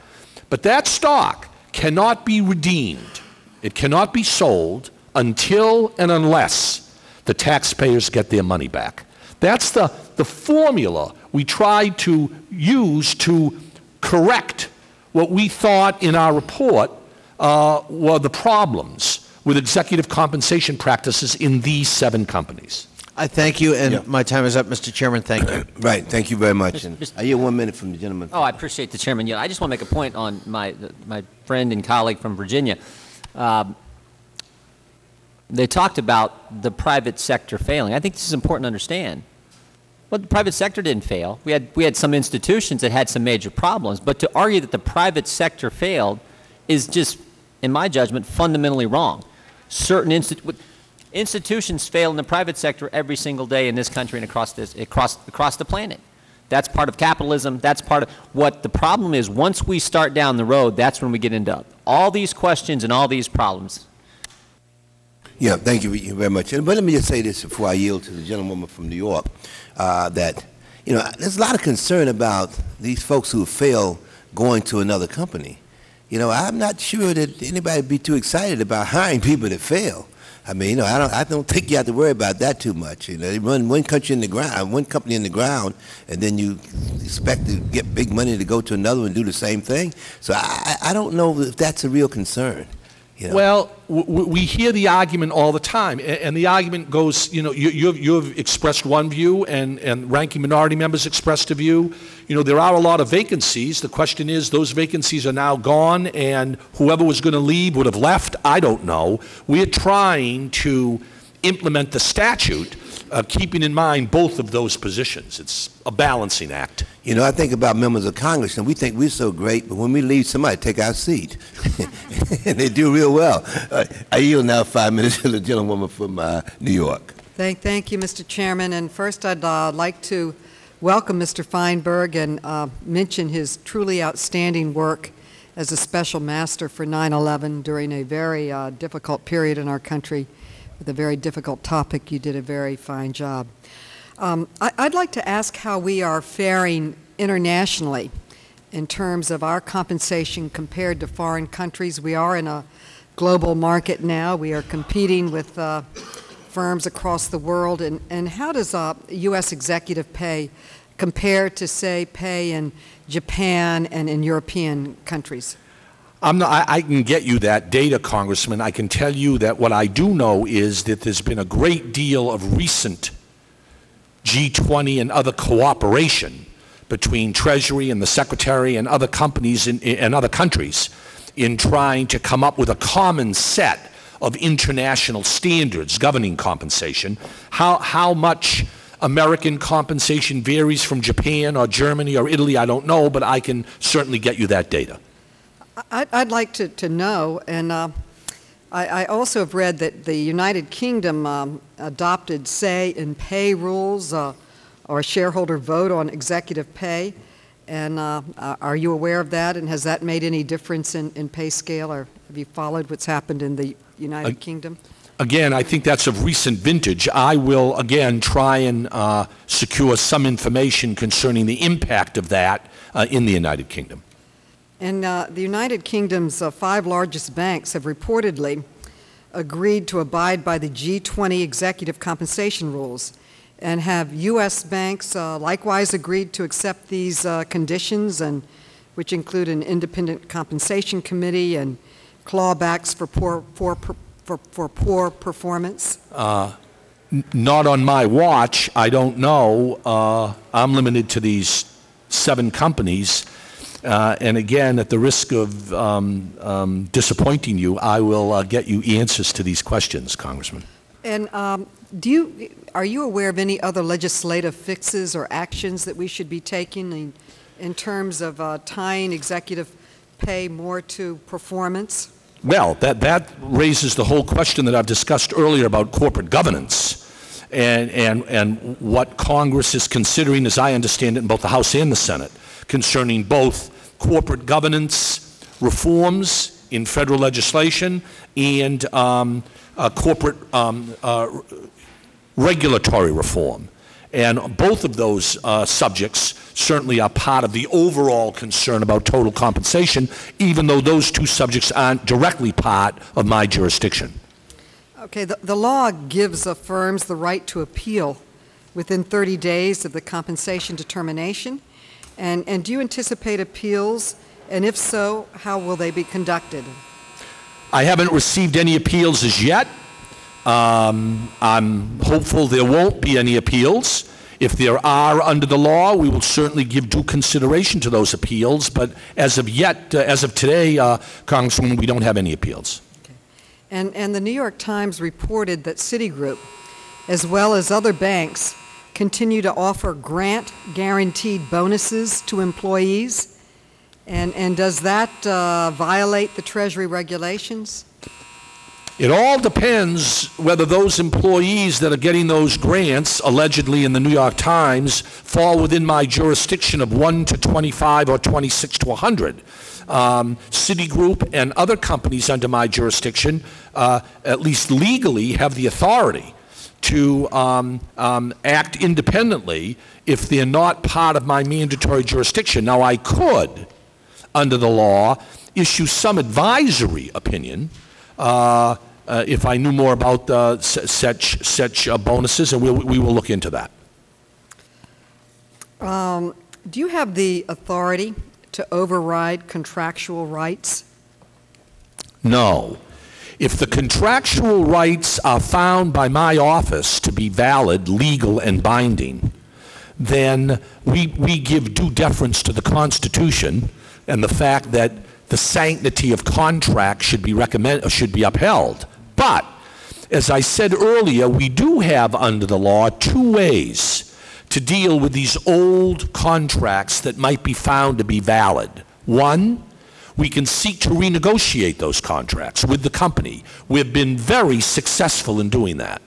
But that stock cannot be redeemed. It cannot be sold until and unless the taxpayers get their money back. That's the, the formula we tried to use to correct what we thought in our report uh, were the problems with executive compensation practices in these seven companies. I thank you, and Yeah. my time is up, Mr. Chairman. Thank you. Right, thank you very much. Mr. And Mr. I hear one minute from the gentleman. Oh, I appreciate the chairman. Yeah, I just want to make a point on my, my friend and colleague from Virginia. Um, They talked about the private sector failing. I think this is important to understand. Well, the private sector didn't fail. We had, we had some institutions that had some major problems, but to argue that the private sector failed is just, in my judgment, fundamentally wrong. Certain institu- institutions fail in the private sector every single day in this country and across, this, across, across the planet. That's part of capitalism. That's part of what the problem is. Once we start down the road, that's when we get into all these questions and all these problems. Yeah, thank you very much. But let me just say this before I yield to the gentlewoman from New York, uh, that, you know, there's a lot of concern about these folks who fail going to another company. You know, I'm not sure that anybody would be too excited about hiring people that fail. I mean, you know, I don't, I don't think you have to worry about that too much. You know, they run one country in the ground, uh, one company in the ground, and then you expect to get big money to go to another and do the same thing. So I, I I don't know if that's a real concern. Well, we hear the argument all the time, and the argument goes, you know, you, you've expressed one view, and, and ranking minority members expressed a view. You know, there are a lot of vacancies. The question is, those vacancies are now gone, and whoever was going to leave would have left. I don't know. We're trying to implement the statute, uh, keeping in mind both of those positions. It's a balancing act. You know, I think about members of Congress, and we think we're so great, but when we leave, somebody take our seat. and they do real well. Uh, I yield now five minutes to the gentlewoman from uh, New York. Thank, thank you, Mr. Chairman. And first, I'd uh, like to welcome Mr. Feinberg and uh, mention his truly outstanding work as a special master for 9/11 during a very uh, difficult period in our country with a very difficult topic. You did a very fine job. Um, I, I'd like to ask how we are faring internationally in terms of our compensation compared to foreign countries. We are in a global market now. We are competing with uh, firms across the world. And, and how does uh, U.S. executive pay compare to, say, pay in Japan and in European countries? I'm not, I, I can get you that data, Congressman. I can tell you that what I do know is that there's been a great deal of recent G20 and other cooperation between Treasury and the Secretary and other companies in, in other countries in trying to come up with a common set of international standards governing compensation. How, how much American compensation varies from Japan or Germany or Italy, I don't know, but I can certainly get you that data. I- I'd like to, to know, and uh, I, I also have read that the United Kingdom um, adopted say and pay rules uh, or shareholder vote on executive pay. And uh, are you aware of that? And has that made any difference in, in pay scale? Or have you followed what's happened in the United Uh, Kingdom? Again, I think that's of recent vintage. I will, again, try and uh, secure some information concerning the impact of that uh, in the United Kingdom. And uh, the United Kingdom's uh, five largest banks have reportedly agreed to abide by the G20 executive compensation rules. And have U.S. banks uh, likewise agreed to accept these uh, conditions, and which include an independent compensation committee and clawbacks for poor, for, for, for poor performance? Uh, Not on my watch, I don't know. Uh, I'm limited to these seven companies. Uh, And again, at the risk of um, um, disappointing you, I will uh, get you answers to these questions, Congressman. And um, do you, are you aware of any other legislative fixes or actions that we should be taking in, in terms of uh, tying executive pay more to performance? Well, that, that raises the whole question that I've discussed earlier about corporate governance and, and, and what Congress is considering, as I understand it, in both the House and the Senate, concerning both corporate governance reforms in federal legislation and um, uh, corporate um, uh, regulatory reform. And both of those uh, subjects certainly are part of the overall concern about total compensation, even though those two subjects aren't directly part of my jurisdiction. Okay, the, the law gives firms the right to appeal within 30 days of the compensation determination. And, and do you anticipate appeals? And if so, how will they be conducted? I haven't received any appeals as yet. Um, I'm hopeful there won't be any appeals. If there are under the law, we will certainly give due consideration to those appeals. But as of yet, uh, as of today, uh, Congresswoman, we don't have any appeals. And, and the New York Times reported that Citigroup, as well as other banks, continue to offer grant guaranteed bonuses to employees. And, and does that uh, violate the Treasury regulations? It all depends whether those employees that are getting those grants, allegedly in the New York Times, fall within my jurisdiction of 1 to 25 or 26 to 100. Um, Citigroup and other companies under my jurisdiction, uh, at least legally, have the authority to um, um, act independently if they're not part of my mandatory jurisdiction. Now, I could, under the law, issue some advisory opinion uh, uh, if I knew more about uh, such, such uh, bonuses, and we'll, we will look into that. Um, do you have the authority to override contractual rights? No. If the contractual rights are found by my office to be valid, legal, and binding, then we, we give due deference to the Constitution and the fact that the sanctity of contract should be recommend, uh, should be upheld. But, as I said earlier, we do have under the law two ways to deal with these old contracts that might be found to be valid. One, we can seek to renegotiate those contracts with the company. We've been very successful in doing that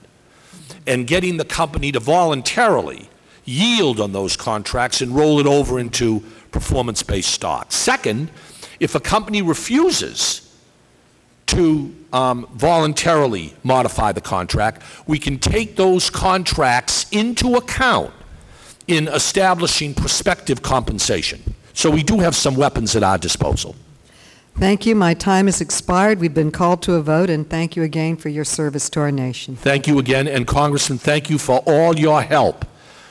and getting the company to voluntarily yield on those contracts and roll it over into performance-based stock. Second, if a company refuses to um, voluntarily modify the contract, we can take those contracts into account in establishing prospective compensation. So we do have some weapons at our disposal. Thank you. My time has expired. We've been called to a vote, and thank you again for your service to our nation. Thank you again, and Congressman, thank you for all your help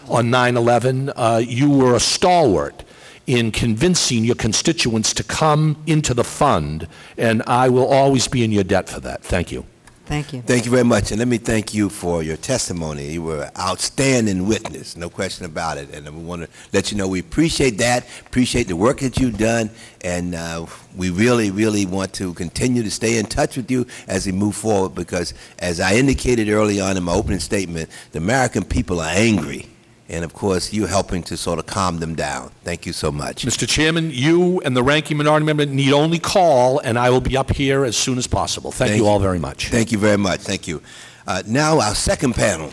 on 9/11. Uh, you were a stalwart in convincing your constituents to come into the fund, and I will always be in your debt for that. Thank you. Thank you. Thank you very much, and let me thank you for your testimony. You were an outstanding witness, no question about it. And we want to let you know we appreciate that, appreciate the work that you've done, and uh, we really, really want to continue to stay in touch with you as we move forward. Because, as I indicated early on in my opening statement, the American people are angry, and of course, you're helping to sort of calm them down. Thank you so much. Mr. Chairman, you and the ranking minority member need only call, and I will be up here as soon as possible. Thank, Thank you you. all very much. Thank you very much. Thank you. Uh, now, our second panel.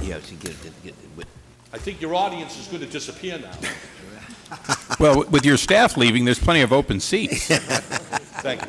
Yeah, she get, get, get, I think your audience is going to disappear now. Well, with your staff leaving, there's plenty of open seats. Thank you.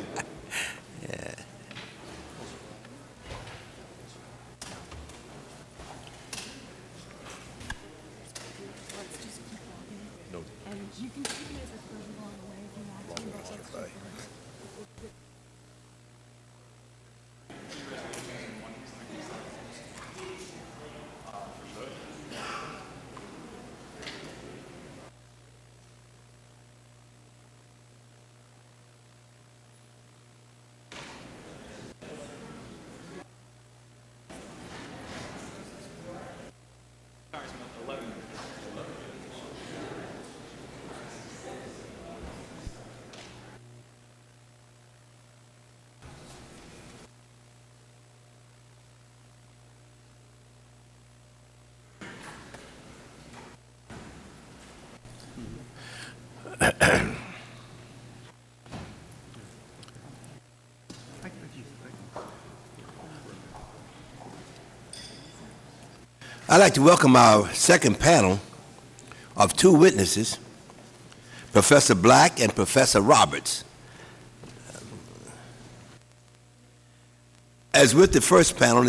I'd like to welcome our second panel of two witnesses, Professor Black and Professor Roberts. As with the first panel,